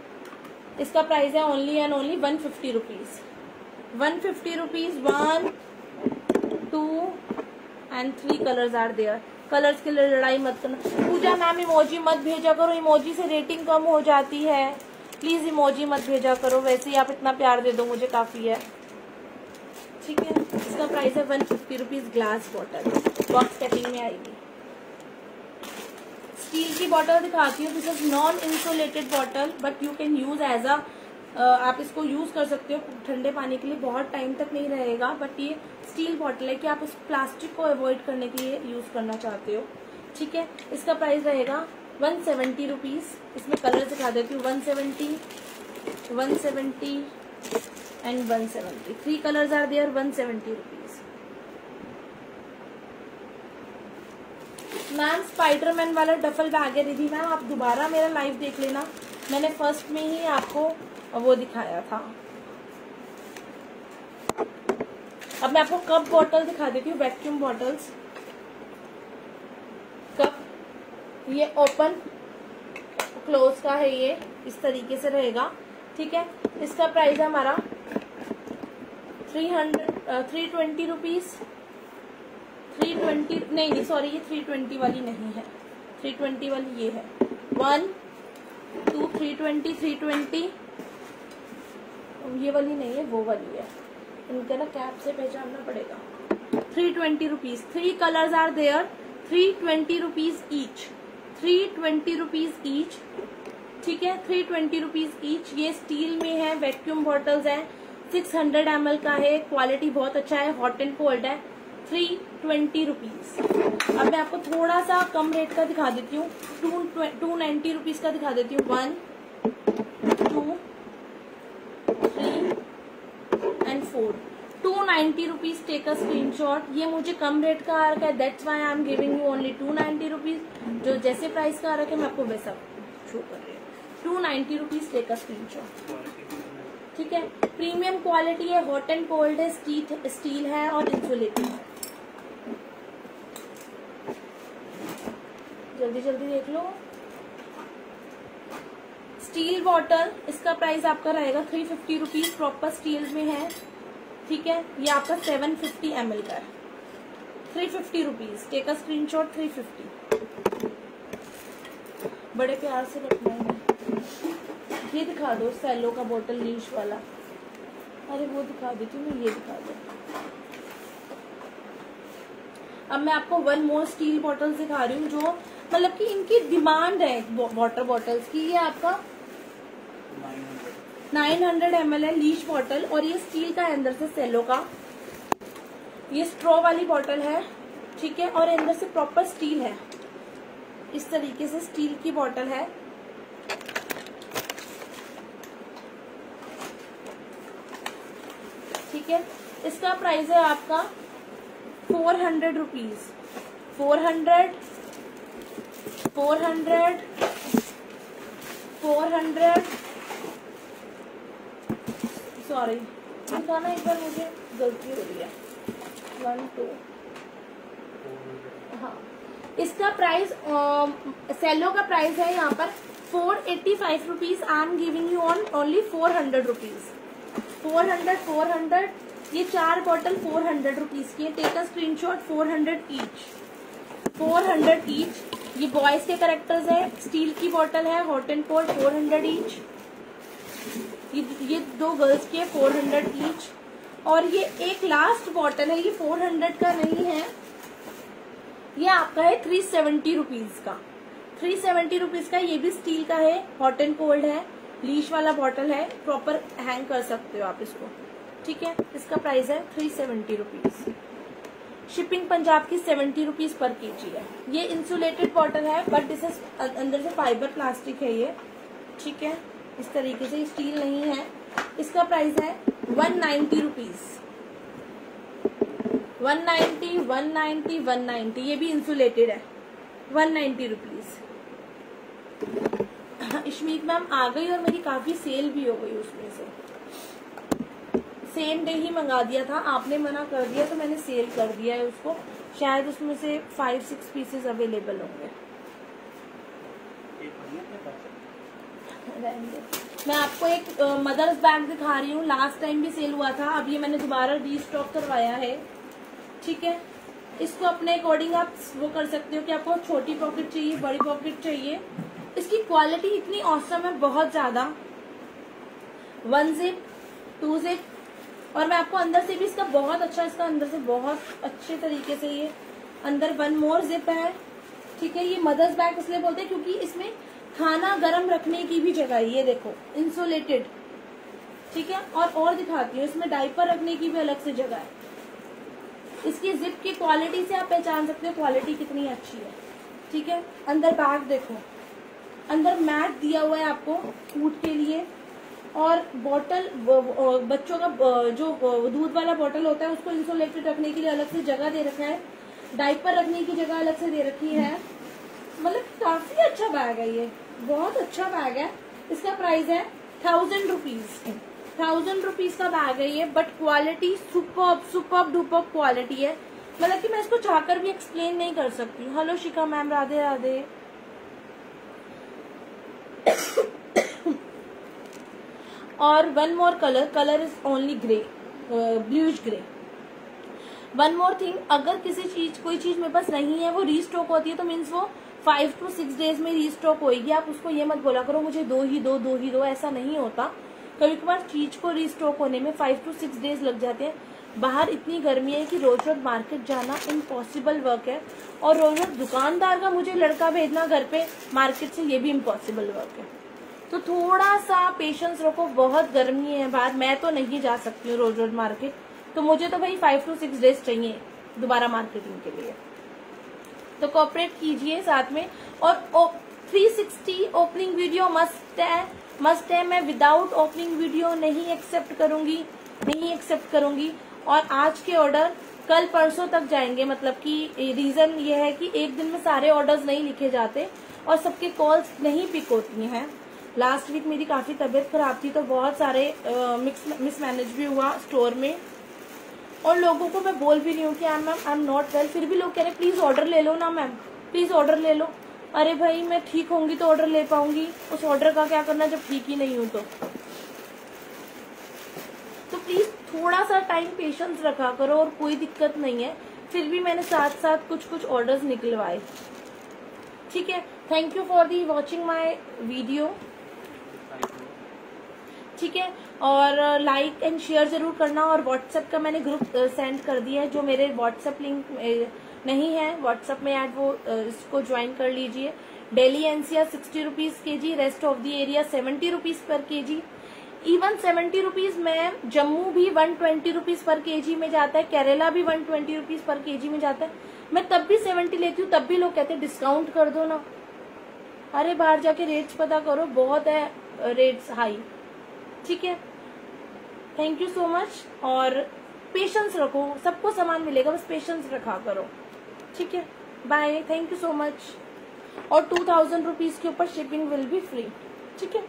इसका प्राइस है only and only one fifty rupees one fifty rupees one two and three colours are there colours के लिए लड़ाई मत करना। पूजा मैम इमोजी मत भेजा करो। इमोजी से रेटिंग कम हो जाती है। प्लीज़ इमोजी मत भेजा करो। वैसे ही आप इतना प्यार दे दो, मुझे काफ़ी है। ठीक है? इसका प्राइस है one fifty rupees glass bottle box packing में आएगी। स्टील की बॉटल दिखाती हूँ। This is non insulated bottle but you can use as a, आप इसको यूज़ कर सकते हो। ठंडे पानी के लिए बहुत टाइम तक नहीं रहेगा बट ये स्टील बॉटल है, कि आप उस प्लास्टिक को अवॉइड करने के लिए यूज़ करना चाहते हो। ठीक है? इसका प्राइस रहेगा वन सेवेंटी रुपीज़ इसमें कलर दिखा देती हूँ। One seventy one seventy and one seventy. Three colours are there one seventy rupees ma'am Spiderman वाला डफल बैग है। दीदी मैम आप दोबारा मेरा लाइव देख लेना। मैंने फ़र्स्ट में ही आपको वो दिखाया था। अब मैं आपको कप बॉटल दिखा देती हूँ वैक्यूम बॉटल्स कप ये ओपन क्लोज का है ये, इस तरीके से रहेगा, ठीक है? इसका प्राइस है हमारा three hundred three twenty rupees three twenty नहीं नहीं सॉरी ये थ्री ट्वेंटी वाली नहीं है। थ्री ट्वेंटी वाली ये है। One two three twenty three twenty ये वाली नहीं है, वो वाली है। इनके ना कैप से पहचानना पड़ेगा। Three twenty rupees three colours are there three twenty rupees each three twenty rupees each ठीक है? थ्री ट्वेंटी रुपीज़ ईच ये स्टील में है वैक्यूम बॉटल्स है सिक्स हंड्रेड एम का है क्वालिटी बहुत अच्छा है हॉट एंड कोल्ड है थ्री ट्वेंटी रुपीज़ अब मैं आपको थोड़ा सा कम रेट का दिखा देती हूँ टू नाइन्टी रुपीज़ का दिखा देती हूँ one two three and four two ninety rupees take a screen ये मुझे कम रेट का आ रखा है. That's why I am giving you only two ninety rupees जो जैसे प्राइस का आ रखा है, मैं आपको वैसा शो कर रही हूँ. Two ninety rupees take a screen ठीक है? प्रीमियम क्वालिटी है. हॉट एंड कोल्ड है. स्टील स्टील है और इंसुलेटेड है. जल्दी जल्दी देख लो. स्टील बॉटल इसका प्राइस आपका रहेगा three fifty rupees proper steel में है. ठीक है? ये आपका सेवन फिफ्टी एम एल का है। Three fifty rupees take a screen shot three fifty बड़े प्यार से रखना है। ये दिखा दो सेलो का बोतल नीच वाला। अरे, वो दिखा देती हूँ ये दिखा दो। अब मैं आपको वन मोर स्टील बॉटल्स दिखा रही हूँ, जो मतलब कि इनकी डिमांड है वाटर बॉटल्स की। ये आपका नाइन हंड्रेड एम एल है लीच बॉटल और ये स्टील का है अंदर से सेलो का। ये स्ट्रॉ वाली बॉटल है, ठीक है? और अंदर से प्रॉपर स्टील है। इस तरीके से स्टील की बॉटल है। ठीक है? इसका प्राइस है आपका four hundred rupees four hundred four hundred four hundred sorry दिखाना एक बार मुझे। गलती हो रही है। वन टू हाँ। इसका प्राइस सेलो का प्राइस है यहाँ पर four eighty five rupees I am giving you on only four hundred rupees four hundred four hundred ये चार बॉटल फोर हंड्रेड रुपीज़ की है। Take a screenshot four hundred each four hundred each ये boys के characters है। Steel की bottle है hot and cold four hundred each ये ये दो गर्ल्स के फोर हंड्रेड ईच और ये एक लास्ट बॉटल है, ये फोर हंड्रेड का नहीं है. ये आपका है थ्री सेवेंटी रुपीज़ का. थ्री सेवेंटी रुपीज़ का ये भी स्टील का है हॉट एंड कोल्ड है. लीश वाला बॉटल है प्रॉपर हैंग कर सकते हो आप इसको. ठीक है? इसका प्राइस है three seventy rupees shipping Punjab की सेवेंटी रुपीज़ पर केजी है. ये इंसुलेटेड बॉटल है बट इसे अंदर से फाइबर प्लास्टिक है ये. ठीक है? इस तरीके से स्टील नहीं है। इसका प्राइस है one ninety rupees one ninety one ninety one ninety ये भी इंसुलेटेड है। One ninety rupees Ishmeet ma'am आ गई और मेरी काफ़ी सेल भी हो गई उसमें से। सेम डे ही मंगा दिया था। आपने मना कर दिया तो मैंने सेल कर दिया है उसको। शायद उसमें से फाइव सिक्स पीसेस अवेलेबल होंगे। मैं आपको एक मदर्स बैग दिखा रही हूँ। लास्ट टाइम भी सेल हुआ था अब ये मैंने दोबारा रीस्टॉक करवाया है। ठीक है? इसको अपने अकॉर्डिंग आप वो कर सकते हो कि आपको छोटी पॉकेट चाहिए, बड़ी पॉकेट चाहिए। इसकी क्वालिटी इतनी औसम है, बहुत ज़्यादा। वन जिप टू जिप और मैं आपको अंदर से भी इसका बहुत अच्छा इसका अंदर से बहुत अच्छे तरीके से ये, अंदर वन मोर जिप है। ठीक है? ये मदर्स बैग इसलिए बोलते हैं क्योंकि इसमें खाना गर्म रखने की भी जगह है, ये देखो इंसुलेटेड ठीक है? और और दिखाती हूँ, इसमें डाइपर रखने की भी अलग से जगह है। इसकी जिप की क्वालिटी से आप पहचान सकते हो क्वालिटी कितनी अच्छी है। ठीक है? अंदर बैग देखो। अंदर मैट दिया हुआ है आपको फ़ूड के लिए। और बॉटल बच्चों का जो दूध वाला बॉटल होता है, उसको इंसुलेटेड रखने के लिए अलग से जगह दे रखा है। डाइपर रखने की जगह अलग से दे रखी है। मतलब काफ़ी अच्छा बैग है ये। बहुत अच्छा बैग है। इसका प्राइस है थाउज़ेंड रुपीज़ थाउज़ेंड रुपीज़ का बैग है ये but quality super super duper quality है। मतलब कि मैं इसको चाहकर भी एक्सप्लेन नहीं कर सकती। Hello Shikha ma'am Radhe Radhe. और one more colour colour is only grey bluish grey one more thing अगर किसी चीज़, कोई चीज़ मेरे पास नहीं है, वो रीस्टॉक होती है तो मीन्स वो फाइव टू सिक्स डेज़ में रीस्टॉक होगी आप उसको ये मत बोला करो, मुझे दो ही दो दो ही दो, ऐसा नहीं होता। कभी कभार चीज़ को रीस्टॉक होने में फाइव टू सिक्स डेज़ लग जाते हैं। बाहर इतनी गर्मी है कि रोज रोज मार्केट जाना इम्पॉसिबल वर्क है। और रोज रोज दुकानदार का मुझे लड़का भेजना घर पे मार्केट से ये भी इम्पॉसिबल वर्क है। तो थोड़ा सा पेशेंस रखो, बहुत गर्मी है बाहर, मैं तो नहीं जा सकती हूँ रोज रोज मार्केट तो मुझे तो भाई फाइव टू सिक्स डेज़ चाहिए दोबारा मार्केटिंग के लिए। तो कॉपरेट कीजिए साथ में। और three sixty opening video must है। मस्ट है, मैं विदाउट ओपनिंग वीडियो नहीं एक्सेप्ट करूँगी, नहीं एक्सेप्ट करूँगी। और आज के ऑर्डर कल परसों तक जाएँगे। मतलब कि रीजन ये है कि एक दिन में सारे ऑर्डर्स नहीं लिखे जाते और सबके कॉल्स नहीं पिक होती हैं। लास्ट वीक मेरी काफ़ी तबीयत खराब थी तो बहुत सारे मिक्स मिसमैनेज भी हुआ स्टोर में। और लोगों को मैं बोल भी रही हूँ कि I ma'am I am not well फिर भी लोग कह रहे हैं प्लीज़ ऑर्डर ले लो ना मैम प्लीज़ ऑर्डर ले लो. अरे भाई, मैं ठीक होंगी तो ऑर्डर ले पाऊँगी. उस ऑर्डर का क्या करना जब ठीक ही नहीं हूँ तो? तो प्लीज़ थोड़ा सा टाइम पेशेंस रखा करो और कोई दिक्कत नहीं है. फिर भी मैंने साथ साथ कुछ कुछ ऑर्डर्स निकलवाए. ठीक है? Thank you for the watching my video ठीक है? और लाइक एंड शेयर ज़रूर करना और व्हाट्सएप का मैंने ग्रुप सेंड कर दिया है, जो मेरे व्हाट्सएप लिंक नहीं है। व्हाट्सएप में ऐड वो इसको ज्वाइन कर लीजिए। Daily NCR sixty rupees K G rest of the area seventy rupees पर K G even seventy rupees में जम्मू भी वन ट्वेंटी रुपीज़ पर केजी में जाता है केरला भी वन ट्वेंटी रुपीज़ पर केजी में जाता है। मैं तब भी सेवेंटी लेती हूँ, तब भी लोग कहते हैं डिस्काउंट कर दो ना। अरे बाहर जाके रेट्स पता करो, बहुत है रेट्स हाई ठीक है? थैंक यू सो मच और पेशेंस रखो। सबको सामान मिलेगा, बस पेशेंस रखा करो। ठीक है? Bye thank you so much और टू थाउज़ेंड रुपीज़ के ऊपर शिपिंग विल बी फ्री ठीक है?